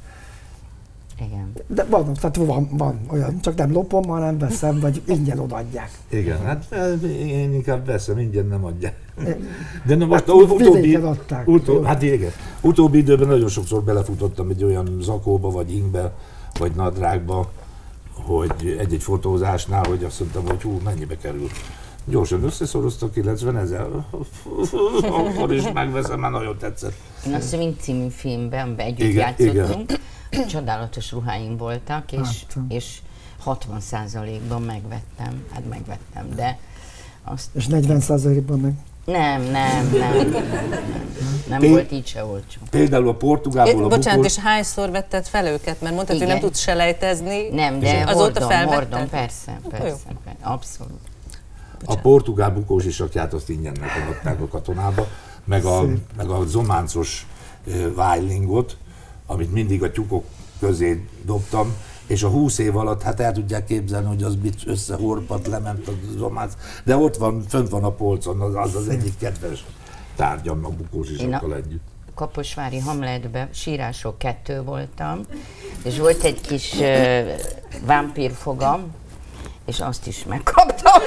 [SPEAKER 4] Igen.
[SPEAKER 2] de van, tehát van, van olyan, csak nem lopom, hanem veszem, vagy ingyen odaadják.
[SPEAKER 3] Igen, hát ö, én inkább veszem, ingyen nem adják. De na most
[SPEAKER 2] Hát
[SPEAKER 3] hát, utóbbi,
[SPEAKER 2] adták.
[SPEAKER 3] utó, hát igen, utóbbi időben nagyon sokszor belefutottam egy olyan zakóba, vagy ingbe, vagy nadrágba, hogy egy-egy fotózásnál, hogy azt mondtam, hogy hú, mennyibe kerül. Gyorsan összeszorozta 90 ezer, akkor is megveszem, már nagyon tetszett.
[SPEAKER 4] Én a Swing című filmben, amiben együtt
[SPEAKER 3] Igen,
[SPEAKER 4] játszottunk, csodálatos ruháim voltak, és,
[SPEAKER 2] Láttam.
[SPEAKER 4] és 60 ban megvettem. Hát megvettem, de azt
[SPEAKER 2] És 40%-ban meg.
[SPEAKER 4] Nem, nem, nem. Nem,
[SPEAKER 3] Té-
[SPEAKER 4] volt így se olcsó.
[SPEAKER 3] Például a portugálból a
[SPEAKER 5] Bocsánat,
[SPEAKER 3] bukós,
[SPEAKER 5] és hányszor vetted fel őket? Mert mondtad, hogy nem tudsz selejtezni.
[SPEAKER 4] Nem, de
[SPEAKER 5] Azóta
[SPEAKER 4] hordom,
[SPEAKER 5] felvetted?
[SPEAKER 4] hordom, persze, persze, abszolút.
[SPEAKER 3] a portugál bukós isakját azt ingyen nekem adták a katonába, meg a, meg a zománcos vájlingot, amit mindig a tyúkok közé dobtam, és a 20 év alatt, hát el tudják képzelni, hogy az mit összehorpat, lement a zománc, de ott van, fönt van a polcon, az az, az egyik kedves tárgyam a bukós isakkal együtt.
[SPEAKER 4] Kaposvári Hamletbe sírások kettő voltam, és volt egy kis uh, vámpírfogam, és azt is megkaptam.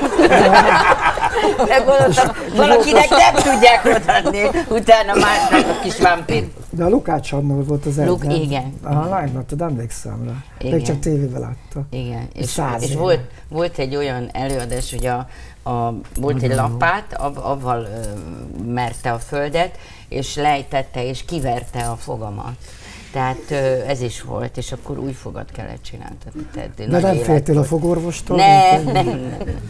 [SPEAKER 4] De gondoltam, valakinek nem tudják odaadni, utána másnak a kis vámpír.
[SPEAKER 2] De a Lukács Annól volt az
[SPEAKER 4] Luk-
[SPEAKER 2] egyben.
[SPEAKER 4] igen.
[SPEAKER 2] Ah, lájnottad, emlékszem rá.
[SPEAKER 4] Igen.
[SPEAKER 2] Még csak tévébe látta.
[SPEAKER 4] Igen, és,
[SPEAKER 2] Száz
[SPEAKER 4] és
[SPEAKER 2] éve.
[SPEAKER 4] volt, volt egy olyan előadás, hogy a, a, volt egy lapát, av, avval ö, merte a földet, és lejtette, és kiverte a fogamat. Tehát ez is volt, és akkor új fogat kellett csinálni. Tehát,
[SPEAKER 2] De nem féltél a fogorvostól?
[SPEAKER 4] Nem,
[SPEAKER 2] mint
[SPEAKER 4] nem,
[SPEAKER 2] egy-
[SPEAKER 4] nem.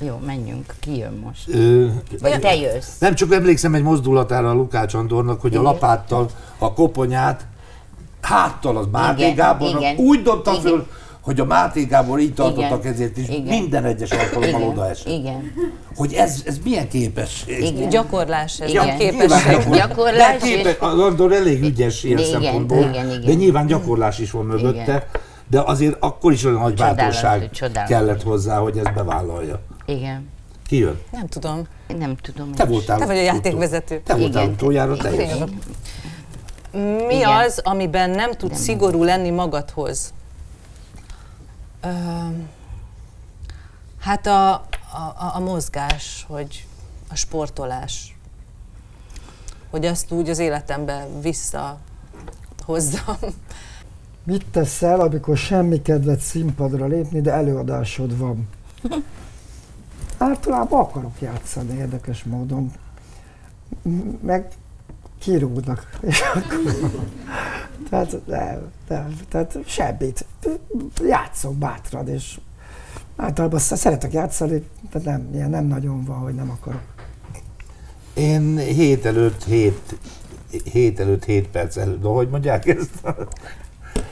[SPEAKER 4] Jó, menjünk, ki jön most?
[SPEAKER 3] Ö,
[SPEAKER 4] Vagy te jössz.
[SPEAKER 3] Nem csak emlékszem egy mozdulatára a Lukács Andornak, hogy a
[SPEAKER 4] Igen.
[SPEAKER 3] lapáttal a koponyát háttal az Máté
[SPEAKER 4] Igen,
[SPEAKER 3] Gábornak
[SPEAKER 4] igen,
[SPEAKER 3] úgy dobta
[SPEAKER 4] igen.
[SPEAKER 3] föl, hogy a Máté Gábor így tartotta kezét, és
[SPEAKER 4] igen.
[SPEAKER 3] minden egyes alkalommal
[SPEAKER 4] Igen,
[SPEAKER 3] odaesett.
[SPEAKER 4] igen,
[SPEAKER 3] Hogy ez, ez milyen képesség.
[SPEAKER 4] igen.
[SPEAKER 5] Gyakorlás, ez
[SPEAKER 4] Igen.
[SPEAKER 5] nem képesség.
[SPEAKER 3] gyakor-
[SPEAKER 4] Gyakorlás
[SPEAKER 3] de képe,
[SPEAKER 4] és-
[SPEAKER 3] az Andor elég ügyes ilyen
[SPEAKER 4] Igen,
[SPEAKER 3] szempontból,
[SPEAKER 4] igen, igen.
[SPEAKER 3] de nyilván gyakorlás is van mögötte,
[SPEAKER 4] Igen.
[SPEAKER 3] de azért akkor is olyan nagy
[SPEAKER 4] Csodálatos,
[SPEAKER 3] bátorság
[SPEAKER 4] csodálatos.
[SPEAKER 3] kellett hozzá, hogy ezt bevállalja.
[SPEAKER 4] Igen.
[SPEAKER 3] Ki jön?
[SPEAKER 5] Nem tudom.
[SPEAKER 4] Nem tudom.
[SPEAKER 3] Te
[SPEAKER 4] is.
[SPEAKER 3] voltál
[SPEAKER 5] Te vagy a játékvezető.
[SPEAKER 3] Te voltál utoljára, te.
[SPEAKER 5] Tényleg. Mi
[SPEAKER 4] Igen.
[SPEAKER 5] az, amiben nem tudsz szigorú lenni magadhoz? Hát a, a, a, mozgás, hogy a sportolás. Hogy azt úgy az életembe visszahozzam.
[SPEAKER 2] Mit teszel, amikor semmi kedved színpadra lépni, de előadásod van? Általában akarok játszani érdekes módon. Meg kirúgnak. És akkor... tehát, nem, nem, tehát semmit. Játszok bátran, és általában sz- szeretek játszani, de nem, ilyen nem nagyon van, hogy nem akarok.
[SPEAKER 3] Én hét előtt hét, hét előtt hét perc előtt, de hogy mondják ezt?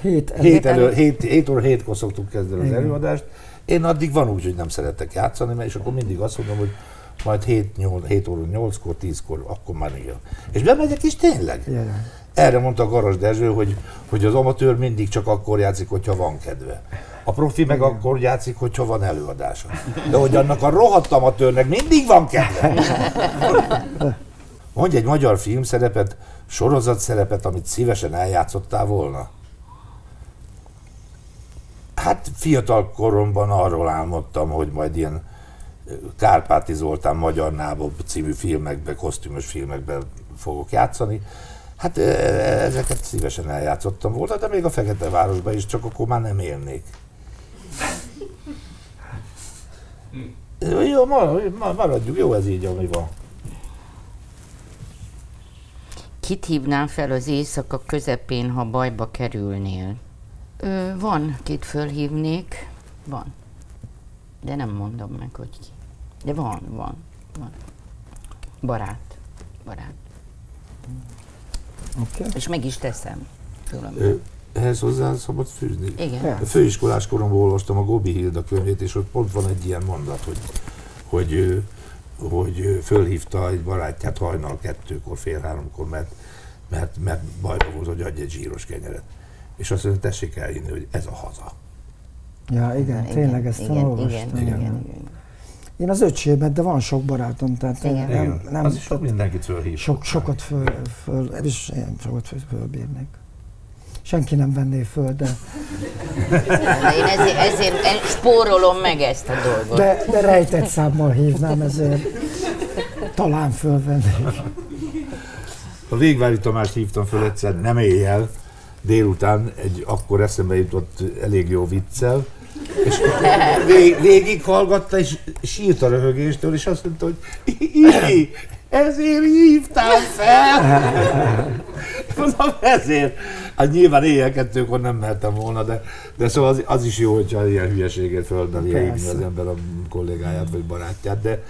[SPEAKER 2] Hét,
[SPEAKER 3] Hét,
[SPEAKER 2] elő,
[SPEAKER 3] hét, hét óra hétkor szoktuk kezdeni az előadást. Én addig van úgy, hogy nem szeretek játszani, mert és akkor mindig azt mondom, hogy majd 7, 8, 7 óra 8-kor, 10-kor, akkor már igen. És bemegyek is tényleg.
[SPEAKER 2] Jelen.
[SPEAKER 3] Erre mondta Garas Dezső, hogy, hogy az amatőr mindig csak akkor játszik, hogyha van kedve. A profi meg akkor játszik, hogyha van előadása. De hogy annak a rohadt amatőrnek mindig van kedve. Mondj egy magyar filmszerepet, sorozatszerepet, amit szívesen eljátszottál volna. Hát fiatal koromban arról álmodtam, hogy majd ilyen Kárpáti Zoltán Magyar Nábob című filmekben, kosztümös filmekben fogok játszani. Hát ezeket szívesen eljátszottam volna, de még a Fekete Városban is, csak akkor már nem élnék. Jó, ma- ma- maradjuk, jó ez így, ami van.
[SPEAKER 4] Kit hívnál fel az éjszaka közepén, ha bajba kerülnél? Ö, van, kit fölhívnék. Van. De nem mondom meg, hogy ki. De van, van, van. Barát. Barát.
[SPEAKER 2] Oké.
[SPEAKER 4] És meg is teszem.
[SPEAKER 3] Ö, Ehhez hozzá szabad fűzni?
[SPEAKER 4] Igen.
[SPEAKER 2] Ja.
[SPEAKER 3] A főiskolás koromban olvastam a Gobi Hilda könyvét, és ott pont van egy ilyen mondat, hogy, hogy, hogy fölhívta egy barátját hajnal kettőkor, fél háromkor, mert, mert, mert bajba volt, hogy adj egy zsíros kenyeret. És azt mondja, tessék elhinni, hogy ez a haza.
[SPEAKER 2] Ja, igen, tényleg ezt
[SPEAKER 4] igen,
[SPEAKER 2] olvastam.
[SPEAKER 4] igen, igen, igen, igen.
[SPEAKER 2] Én az öcsémet, de van sok barátom, tehát
[SPEAKER 4] Igen.
[SPEAKER 2] nem, nem
[SPEAKER 3] az is sok mindenkit fölhív.
[SPEAKER 2] sok, sokat föl, föl, is én sokat föl, fölbírnék. Senki nem venné föl, de,
[SPEAKER 4] én ezért, ezért spórolom meg ezt a dolgot.
[SPEAKER 2] de, de rejtett számmal hívnám, ezért talán fölvennék.
[SPEAKER 3] A Végvári Tamást hívtam föl egyszer, nem éjjel, délután egy akkor eszembe jutott elég jó viccel, és vég, végig hallgatta, és sírt a röhögéstől, és azt mondta, hogy Iri, ezért hívtál fel! Mondom, ezért. Hát nyilván éjjel kettőkor nem mehetem volna, de, de szóval az, az is jó, hogyha ilyen hülyeséget fölbeli hívni az ember a kollégáját vagy barátját, de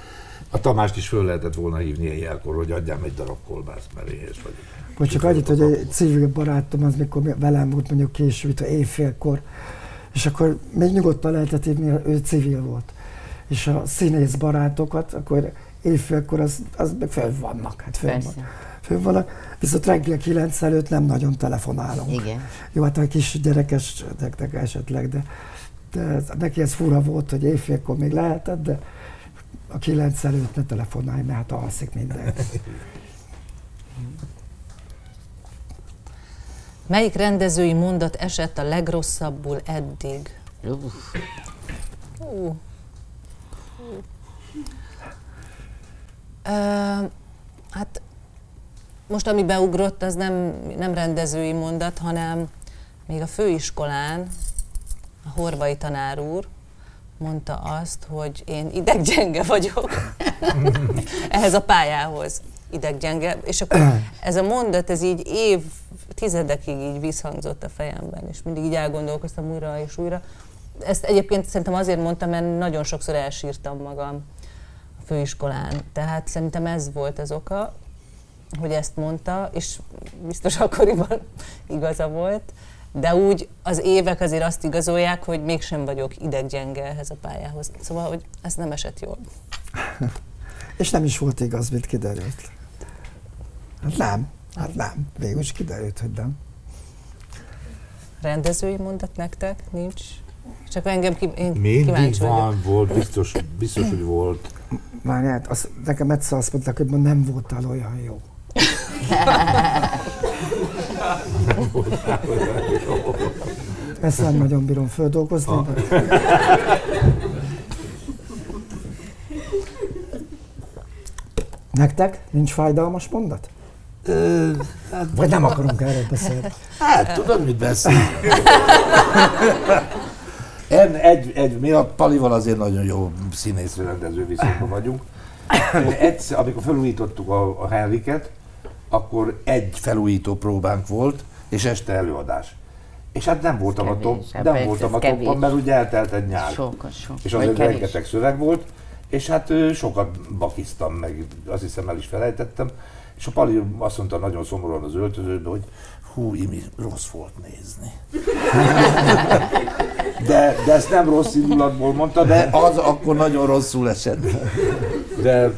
[SPEAKER 3] a Tamást is föl lehetett volna hívni éjjelkor, hogy adjam egy darab kolbászt, mert éhes vagyok.
[SPEAKER 2] Hogy csak annyit, hogy egy civil barátom, az mikor velem volt mondjuk késő, itt éjfélkor, és akkor még nyugodtan lehetett hívni, ő civil volt. És a színész barátokat, akkor éjfélkor az, az meg föl vannak, hát föl, van,
[SPEAKER 4] Persze.
[SPEAKER 2] föl vannak. Viszont reggel kilenc előtt nem nagyon telefonálunk.
[SPEAKER 4] Igen.
[SPEAKER 2] Jó, hát a kis gyerekes esetleg, de, de ez, neki ez fura volt, hogy éjfélkor még lehetett, de a kilenc előtt ne telefonálj, mert hát alszik minden.
[SPEAKER 5] Melyik rendezői mondat esett a legrosszabbul eddig?
[SPEAKER 4] Uff,
[SPEAKER 5] Hú. Ö, hát most ami beugrott, az nem, nem rendezői mondat, hanem még a főiskolán a Horvai tanár úr mondta azt, hogy én ideggyenge vagyok ehhez a pályához ideggyenge, és akkor ez a mondat, ez így év, tizedekig így visszhangzott a fejemben, és mindig így elgondolkoztam újra és újra. Ezt egyébként szerintem azért mondtam, mert nagyon sokszor elsírtam magam a főiskolán. Tehát szerintem ez volt az oka, hogy ezt mondta, és biztos akkoriban igaza volt, de úgy az évek azért azt igazolják, hogy mégsem vagyok ideggyenge ehhez a pályához. Szóval, hogy ez nem esett jól.
[SPEAKER 2] És nem is volt igaz, mint kiderült. Hát nem, hát nem. Végül is kiderült, hogy nem.
[SPEAKER 5] Rendezői mondat nektek? Nincs? Csak engem ki, én
[SPEAKER 3] Mindig
[SPEAKER 5] kíváncsi vagyok.
[SPEAKER 3] van, volt, biztos, biztos, hogy volt.
[SPEAKER 2] Várját, azt, nekem egyszer azt mondták, hogy ma nem voltál olyan jó. Ezt nem nagyon bírom földolgozni, de... Nektek nincs fájdalmas mondat?
[SPEAKER 3] Ö, hát,
[SPEAKER 2] Vagy nem akarunk erről beszélni.
[SPEAKER 3] hát, tudod, mit beszél? En, egy, egy, mi a Palival azért nagyon jó színész rendező viszonyban vagyunk. Egyszer, amikor felújítottuk a, a Henriket, akkor egy felújító próbánk volt, és este előadás. És hát nem voltam a top,
[SPEAKER 4] Kevés, hát
[SPEAKER 3] nem
[SPEAKER 4] persze,
[SPEAKER 3] voltam a
[SPEAKER 4] kevés.
[SPEAKER 3] mert ugye eltelt egy nyár.
[SPEAKER 4] Sok, sok.
[SPEAKER 3] És azért
[SPEAKER 4] kevés.
[SPEAKER 3] rengeteg szöveg volt, és hát sokat bakiztam, meg azt hiszem el is felejtettem. És a Pali azt mondta nagyon szomorúan az öltözőbe, hogy hú, Imi, rossz volt nézni. De, de ezt nem rossz indulatból mondta, de az akkor nagyon rosszul esett. De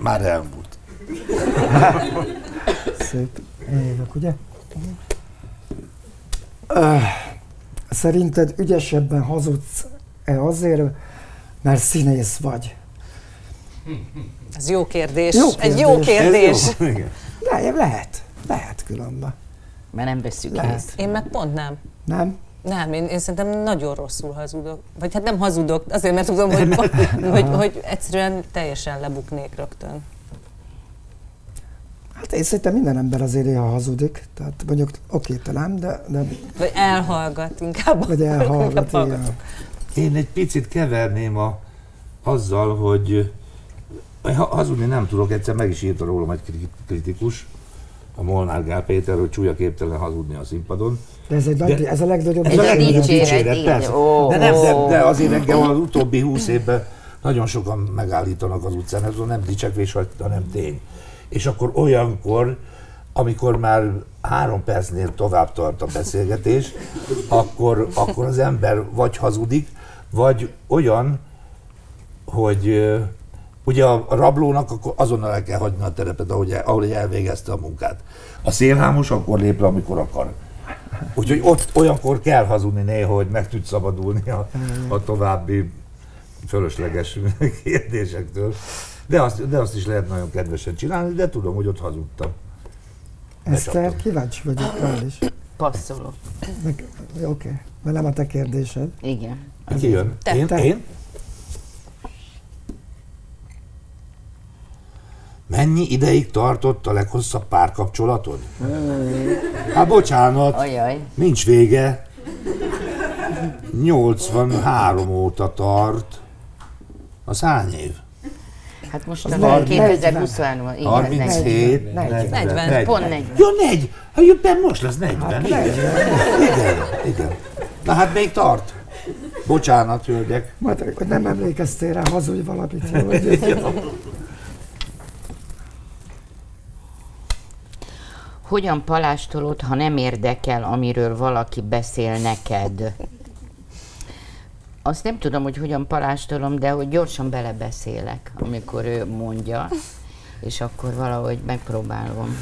[SPEAKER 3] már elmúlt.
[SPEAKER 2] Szép. Évek, ugye? Szerinted ügyesebben hazudsz-e azért, mert színész vagy?
[SPEAKER 5] Ez jó kérdés.
[SPEAKER 2] Jó
[SPEAKER 5] Egy jó
[SPEAKER 2] kérdés.
[SPEAKER 5] kérdés.
[SPEAKER 3] Ez jó. Igen.
[SPEAKER 2] Le, lehet. Lehet különben.
[SPEAKER 4] Mert nem veszük
[SPEAKER 2] Lehet.
[SPEAKER 4] észre.
[SPEAKER 5] Én meg pont nem.
[SPEAKER 2] Nem?
[SPEAKER 5] Nem, én, én szerintem nagyon rosszul hazudok. Vagy hát nem hazudok, azért mert tudom, hogy, hogy, hogy egyszerűen teljesen lebuknék rögtön.
[SPEAKER 2] Hát én szerintem minden ember azért néha hazudik. Tehát mondjuk oké, nem, de, de
[SPEAKER 5] Vagy elhallgat inkább.
[SPEAKER 2] vagy elhallgat,
[SPEAKER 5] Inkább
[SPEAKER 2] igen.
[SPEAKER 3] Én egy picit keverném a, azzal, hogy ha- hazudni nem tudok, egyszer meg is írta rólam egy kri- kritikus, a Molnár Gál Péter, hogy csúlya képtelen hazudni a színpadon.
[SPEAKER 2] De ez, egy nagy,
[SPEAKER 3] De-
[SPEAKER 2] ez a legnagyobb
[SPEAKER 4] Ez a
[SPEAKER 2] legnagyobb
[SPEAKER 4] dicséret,
[SPEAKER 3] persze.
[SPEAKER 4] Ó,
[SPEAKER 3] de, nem, de, de azért engem az utóbbi húsz évben nagyon sokan megállítanak az utcán, ez nem dicsekvés, hanem tény. És akkor olyankor, amikor már három percnél tovább tart a beszélgetés, akkor, akkor az ember vagy hazudik, vagy olyan, hogy ugye a rablónak akkor azonnal el kell hagyni a terepet, ahogy, el- ahogy elvégezte a munkát. A szélhámos akkor lép le, amikor akar. Úgyhogy ott olyankor kell hazudni néha, hogy meg tudj szabadulni a, a további fölösleges kérdésektől. De azt, de azt is lehet nagyon kedvesen csinálni, de tudom, hogy ott hazudtam.
[SPEAKER 2] Eszter, kíváncsi vagyok rá is.
[SPEAKER 4] Passzolok.
[SPEAKER 2] Oké, okay. nem a te kérdésed.
[SPEAKER 4] Igen.
[SPEAKER 3] Ki jön?
[SPEAKER 5] Te.
[SPEAKER 3] Én?
[SPEAKER 2] Te.
[SPEAKER 3] Én? Mennyi ideig tartott a leghosszabb párkapcsolatod? Hát bocsánat,
[SPEAKER 4] Ajaj.
[SPEAKER 3] nincs vége. 83 óta tart. Az hány év?
[SPEAKER 4] Hát most
[SPEAKER 2] Az
[SPEAKER 4] a
[SPEAKER 2] negyven.
[SPEAKER 4] 2023 igen,
[SPEAKER 3] 37,
[SPEAKER 2] 40.
[SPEAKER 5] 40.
[SPEAKER 4] Pont 40.
[SPEAKER 3] Jó, negy. Hát jobban most lesz 40. Igen. igen, igen. Na hát még tart. Bocsánat, hölgyek.
[SPEAKER 2] Majd, nem emlékeztél rá, hazudj valamit. Jó,
[SPEAKER 4] Hogyan palástolod, ha nem érdekel, amiről valaki beszél neked? Azt nem tudom, hogy hogyan palástolom, de hogy gyorsan belebeszélek, amikor ő mondja, és akkor valahogy megpróbálom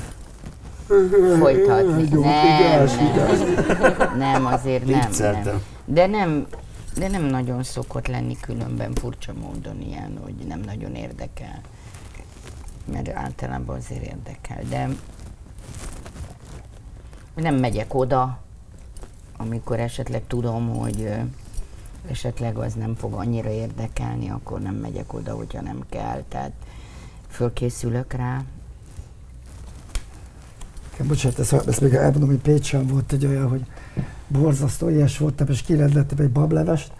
[SPEAKER 4] folytatni. Nem, nem, nem, azért nem, nem. De nem, de nem nagyon szokott lenni különben furcsa módon ilyen, hogy nem nagyon érdekel. Mert általában azért érdekel, de nem megyek oda, amikor esetleg tudom, hogy esetleg az nem fog annyira érdekelni, akkor nem megyek oda, hogyha nem kell. Tehát fölkészülök rá.
[SPEAKER 2] Bocsánat, ezt, ezt még elmondom, hogy Pécsen volt egy olyan, hogy borzasztó ilyes voltam, és kirendeltem egy bablevest,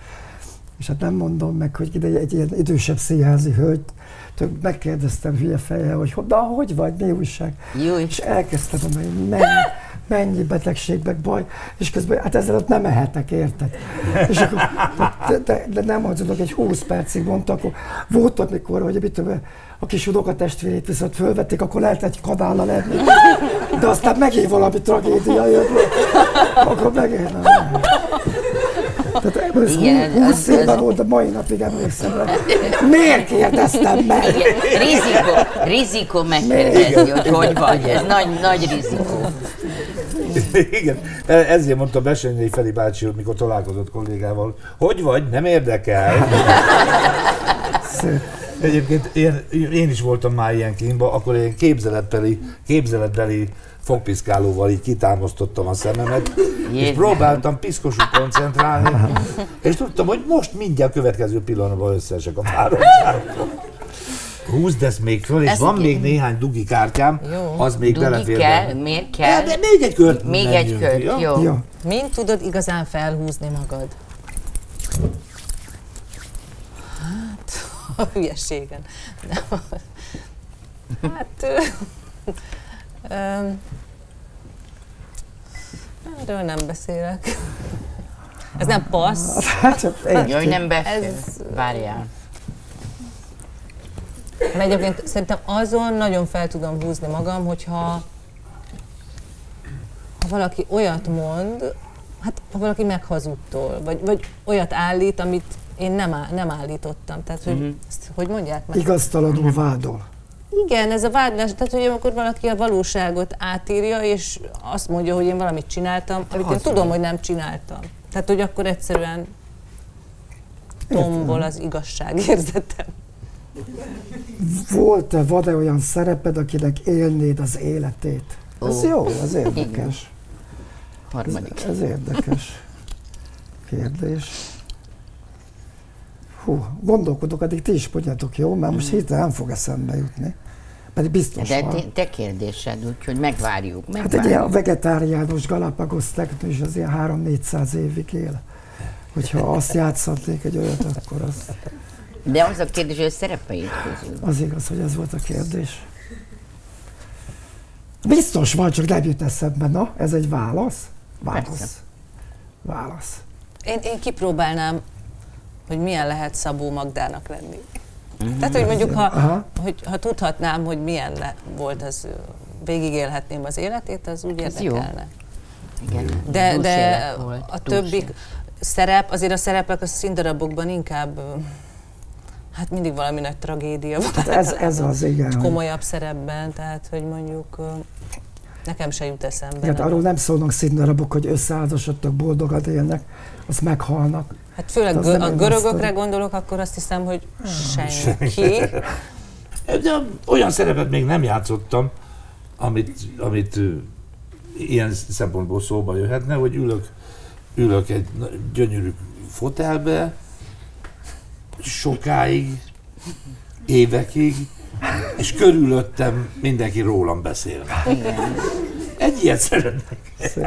[SPEAKER 2] és hát nem mondom meg, hogy ide egy ilyen idősebb színházi hölgy, tök megkérdeztem hülye fejjel, hogy na, hogy vagy, mi újság?
[SPEAKER 4] Jó,
[SPEAKER 2] És elkezdtem mondani, hogy mennyi, mennyi betegség, meg baj, és közben, hát ezzel ott nem ehetek, érted? És akkor, de, de, de nem hazudok, egy 20 percig mondta, akkor volt ott, mikor, hogy mit tudom, a kis unokatestvérét viszont fölvették, akkor lehet egy kadálla lenni. De aztán megint valami tragédia jött, akkor megint nem. Tehát ez
[SPEAKER 4] Igen,
[SPEAKER 2] 20
[SPEAKER 4] az-
[SPEAKER 2] éve
[SPEAKER 4] az-
[SPEAKER 2] volt, de mai napig emlékszem rá. Miért kérdeztem meg?
[SPEAKER 4] Igen, rizikó, rizikó megkérdezni, hogy hogy vagy. Ez nagy, nagy rizikó.
[SPEAKER 3] Igen, ezért mondta Besenyei Feri bácsi, hogy mikor találkozott kollégával, hogy vagy, nem érdekel. Egyébként én, én is voltam már ilyen kínba, akkor én képzeletbeli, képzeletbeli fogpiszkálóval így kitámasztottam a szememet, és
[SPEAKER 4] Jézus.
[SPEAKER 3] próbáltam piszkosul koncentrálni, és tudtam, hogy most mindjárt következő pillanatban összeesek a fáradtságtól. Húzd ezt még föl, és
[SPEAKER 4] Ezt
[SPEAKER 3] van
[SPEAKER 4] ki-
[SPEAKER 3] még néhány dugi kártyám,
[SPEAKER 5] Jó.
[SPEAKER 3] az még
[SPEAKER 4] Dugi
[SPEAKER 3] belefér.
[SPEAKER 4] kell, miért kell?
[SPEAKER 3] De még egy kört
[SPEAKER 4] Még egy kört,
[SPEAKER 3] ja?
[SPEAKER 4] jó.
[SPEAKER 2] Ja.
[SPEAKER 5] Mint tudod igazán felhúzni magad? Hát, a hülyeségen. Nem. Hát, ö, ö, erről nem beszélek. Ez nem passz.
[SPEAKER 2] Hát, csak érti.
[SPEAKER 4] Jaj, nem beszél.
[SPEAKER 5] Ez-
[SPEAKER 4] Várjál.
[SPEAKER 5] Mert egyébként szerintem azon nagyon fel tudom húzni magam, hogyha ha valaki olyat mond, hát ha valaki meghazudtol, vagy, vagy olyat állít, amit én nem, á, nem állítottam. Tehát, hogy,
[SPEAKER 4] Mhm.
[SPEAKER 5] ezt, hogy mondják meg?
[SPEAKER 2] Igaztalanul vádol.
[SPEAKER 5] Igen, ez a vádlás, tehát hogy amikor valaki a valóságot átírja, és azt mondja, hogy én valamit csináltam, amit én tudom, hogy nem csináltam. Tehát, hogy akkor egyszerűen tombol az igazságérzetem.
[SPEAKER 2] Volt-e, van-e olyan szereped, akinek élnéd az életét? Ez
[SPEAKER 4] Ó.
[SPEAKER 2] jó, ez érdekes.
[SPEAKER 4] Harmadik.
[SPEAKER 2] Ez érdekes kérdés. Hú, gondolkodok, addig ti is mondjátok, jó? Mert most hirtelen nem fog eszembe jutni. Pedig biztos
[SPEAKER 4] De
[SPEAKER 2] van.
[SPEAKER 4] te, kérdésed, úgyhogy megvárjuk.
[SPEAKER 2] Hát egy
[SPEAKER 4] megvárjuk.
[SPEAKER 2] ilyen vegetáriánus Galapagos teknős az ilyen 3-400 évig él. Hogyha azt játszhatnék egy olyat, akkor az,
[SPEAKER 4] De az a kérdés, hogy a szerepeid közül.
[SPEAKER 2] az igaz, hogy ez volt a kérdés. Biztos van, csak nem jut eszembe. Na, ez egy válasz?
[SPEAKER 4] Persze.
[SPEAKER 2] Válasz. Válasz.
[SPEAKER 5] Én, én kipróbálnám, hogy milyen lehet Szabó Magdának lenni. Tehát, hogy mondjuk, ha,
[SPEAKER 2] Aha.
[SPEAKER 5] hogy, ha tudhatnám, hogy milyen le, volt az, végigélhetném az életét, az úgy
[SPEAKER 4] Ez jó.
[SPEAKER 5] érdekelne.
[SPEAKER 4] Igen.
[SPEAKER 5] De, de
[SPEAKER 4] volt,
[SPEAKER 5] a többi szerep, azért a szerepek a színdarabokban inkább, hát mindig valami nagy tragédia van.
[SPEAKER 2] Hát ez, ez az, igen.
[SPEAKER 5] komolyabb szerepben, tehát, hogy mondjuk nekem se jut eszembe.
[SPEAKER 2] Hát
[SPEAKER 5] nem.
[SPEAKER 2] arról nem szólnak színdarabok, hogy összeházasodtak, boldogan élnek, azt meghalnak.
[SPEAKER 5] Hát főleg
[SPEAKER 2] Az
[SPEAKER 5] gö- a görögökre gondolok, akkor azt hiszem, hogy senki.
[SPEAKER 3] De olyan szerepet még nem játszottam, amit, amit ilyen szempontból szóba jöhetne, hogy ülök, ülök egy gyönyörű fotelbe, sokáig, évekig, és körülöttem mindenki rólam beszél.
[SPEAKER 4] Igen.
[SPEAKER 3] Egy ilyet szeretnék.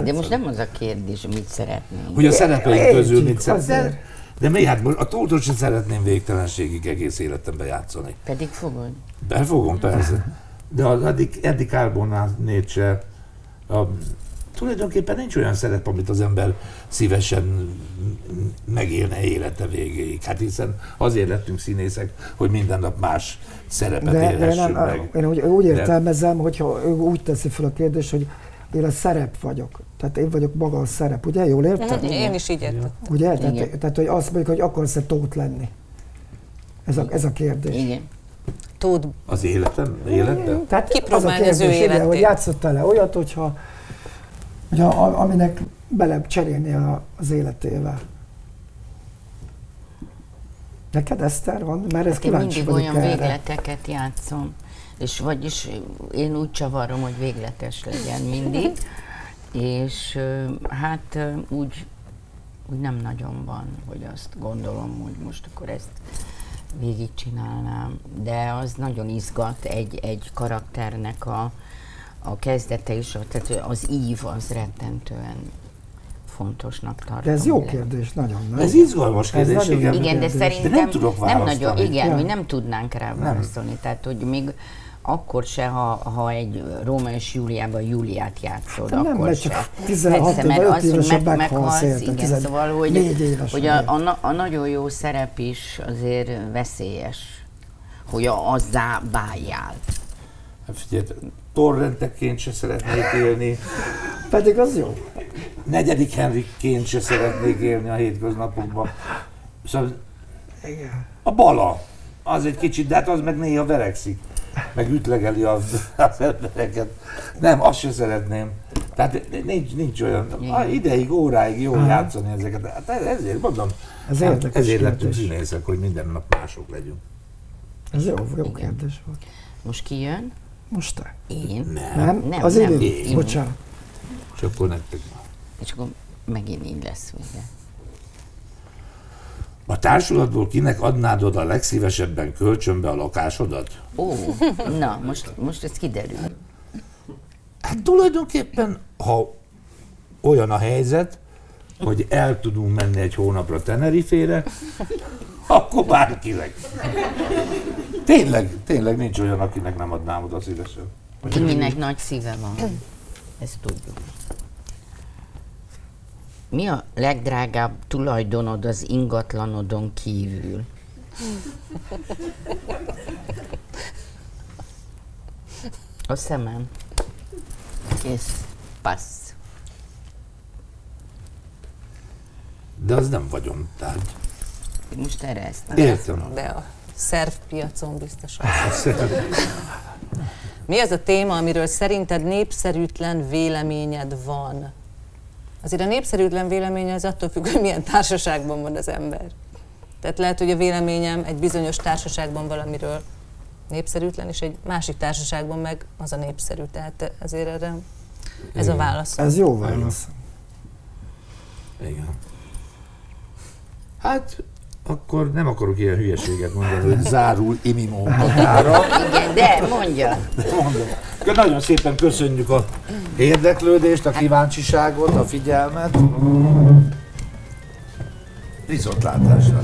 [SPEAKER 4] De most nem az a kérdés, mit szeretnénk.
[SPEAKER 3] Hogy a szerepeim
[SPEAKER 2] Értjük,
[SPEAKER 3] közül mit szeretnék.
[SPEAKER 2] azért.
[SPEAKER 3] De, mi hát a túltot sem szeretném végtelenségig egész életemben játszani.
[SPEAKER 4] Pedig fogod.
[SPEAKER 3] Befogom, persze. De az eddig, eddig Carbonát se, a, tulajdonképpen nincs olyan szerep, amit az ember szívesen megélne élete végéig. Hát hiszen azért lettünk színészek, hogy minden nap más szerepet
[SPEAKER 2] De, de nem,
[SPEAKER 3] meg.
[SPEAKER 2] én úgy, úgy
[SPEAKER 3] De-
[SPEAKER 2] értelmezem, hogyha ő úgy teszi fel a kérdést, hogy én a szerep vagyok. Tehát én vagyok maga a szerep, ugye? Jól értem?
[SPEAKER 5] Mhm, Én is így értettem.
[SPEAKER 2] Ugye?
[SPEAKER 4] Igen.
[SPEAKER 2] Tehát, tehát, hogy azt mondjuk, hogy akarsz-e tót lenni? Ez a, ez a kérdés.
[SPEAKER 4] Igen.
[SPEAKER 5] Tóth
[SPEAKER 3] Az életem, életben?
[SPEAKER 2] Tehát
[SPEAKER 5] Kipróbálni az ő
[SPEAKER 2] igen,
[SPEAKER 5] életét.
[SPEAKER 2] hogy játszottál-e olyat, hogyha, a, aminek bele cserélni az életével. Neked Eszter van? Mert ez
[SPEAKER 4] Hát
[SPEAKER 2] kíváncsi
[SPEAKER 4] mindig olyan
[SPEAKER 2] erre.
[SPEAKER 4] végleteket játszom, és vagyis én úgy csavarom, hogy végletes legyen mindig, és hát úgy, úgy nem nagyon van, hogy azt gondolom, hogy most akkor ezt végigcsinálnám, de az nagyon izgat egy, egy karakternek a, a kezdete is, tehát az ív az rettentően fontosnak tartom.
[SPEAKER 2] De ez jó kérdés, nagyon. Nem?
[SPEAKER 3] Ez izgalmas kérdés,
[SPEAKER 2] nagyon
[SPEAKER 3] igen.
[SPEAKER 4] igen, de
[SPEAKER 2] kérdés.
[SPEAKER 4] szerintem
[SPEAKER 3] De nem tudok
[SPEAKER 4] nem nagyon, igen,
[SPEAKER 2] Ja.
[SPEAKER 4] hogy nem tudnánk rá válaszolni. Tehát, hogy még akkor se, ha, ha egy Róma és Júliában Júliát játszod,
[SPEAKER 2] nem,
[SPEAKER 4] akkor
[SPEAKER 2] mert
[SPEAKER 4] se.
[SPEAKER 2] csak 16
[SPEAKER 4] Persze, mert az,
[SPEAKER 2] 5
[SPEAKER 4] hogy meg,
[SPEAKER 2] meghalsz
[SPEAKER 4] igen,
[SPEAKER 2] 14
[SPEAKER 4] szóval, hogy, hogy a, a, a, nagyon jó szerep is azért veszélyes, hogy a, azzá váljál.
[SPEAKER 3] Hát figyelj, torrenteként se szeretnék élni,
[SPEAKER 2] Pedig az jó.
[SPEAKER 3] negyedik Henrikként se szeretnék élni a hétköznapokban. Szóval
[SPEAKER 2] Igen.
[SPEAKER 3] a bala, az egy kicsit, de hát az meg néha verekszik, meg ütlegeli az, az embereket. Nem, azt se szeretném. Tehát nincs, nincs olyan, a ideig, óráig jó játszani ezeket. Hát ezért mondom,
[SPEAKER 2] Ez
[SPEAKER 3] hát
[SPEAKER 2] érdekes
[SPEAKER 3] ezért lettünk színészek, hogy minden nap mások legyünk.
[SPEAKER 2] Ez jó, jó
[SPEAKER 4] Igen.
[SPEAKER 2] kérdés volt.
[SPEAKER 4] Most ki jön?
[SPEAKER 2] Most te.
[SPEAKER 4] Én.
[SPEAKER 2] Nem?
[SPEAKER 4] Nem,
[SPEAKER 2] az
[SPEAKER 4] nem.
[SPEAKER 2] idő?
[SPEAKER 3] Én.
[SPEAKER 2] Bocsánat.
[SPEAKER 3] És akkor nektek már.
[SPEAKER 4] És akkor megint így lesz vége.
[SPEAKER 3] A társulatból kinek adnád oda legszívesebben kölcsönbe a lakásodat?
[SPEAKER 4] Ó, na, most, most ez kiderül.
[SPEAKER 3] Hát tulajdonképpen, ha olyan a helyzet, hogy el tudunk menni egy hónapra Tenerifére, akkor bárkinek. Tényleg, tényleg nincs olyan, akinek nem adnám oda szívesen.
[SPEAKER 4] Kiminek nagy szíve van. Ezt tudjuk. Mi a legdrágább tulajdonod az ingatlanodon kívül? A szemem. Kész. Passz.
[SPEAKER 3] De az nem vagyontárgy.
[SPEAKER 4] Most erre ezt.
[SPEAKER 3] Értem.
[SPEAKER 5] De a szervpiacon biztosan. Mi az a téma, amiről szerinted népszerűtlen véleményed van? Azért a népszerűtlen véleménye az attól függ, hogy milyen társaságban van az ember. Tehát lehet, hogy a véleményem egy bizonyos társaságban valamiről népszerűtlen, és egy másik társaságban meg az a népszerű. Tehát ezért erre ez a válasz.
[SPEAKER 2] Ez jó válasz.
[SPEAKER 3] Igen. Hát, akkor nem akarok ilyen hülyeséget mondani, hogy zárul imimó magára.
[SPEAKER 4] Igen, de mondja.
[SPEAKER 3] Mondom. Nagyon szépen köszönjük a érdeklődést, a kíváncsiságot, a figyelmet. Viszontlátásra.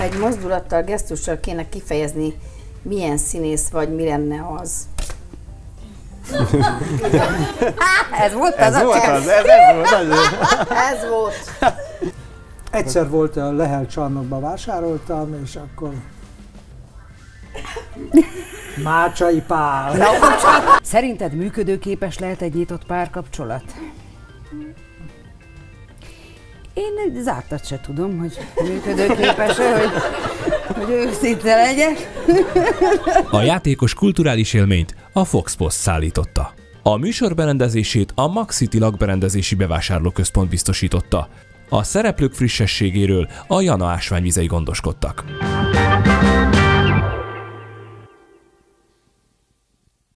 [SPEAKER 7] Egy mozdulattal, gesztussal kéne kifejezni, milyen színész vagy, mi lenne az. Ez volt az
[SPEAKER 8] Ez volt az, ez, ez volt az.
[SPEAKER 7] Ez volt.
[SPEAKER 2] Egyszer volt a Lehel csarnokba vásároltam, és akkor Mácsai Pál.
[SPEAKER 9] Szerinted működőképes lehet egy nyitott párkapcsolat? Én zártat se tudom, hogy működőképes hogy, hogy őszinte legyek.
[SPEAKER 1] A játékos kulturális élményt a Fox Post szállította. A műsor berendezését a Max City lakberendezési bevásárlóközpont biztosította. A szereplők frissességéről a Jana ásványvizei gondoskodtak.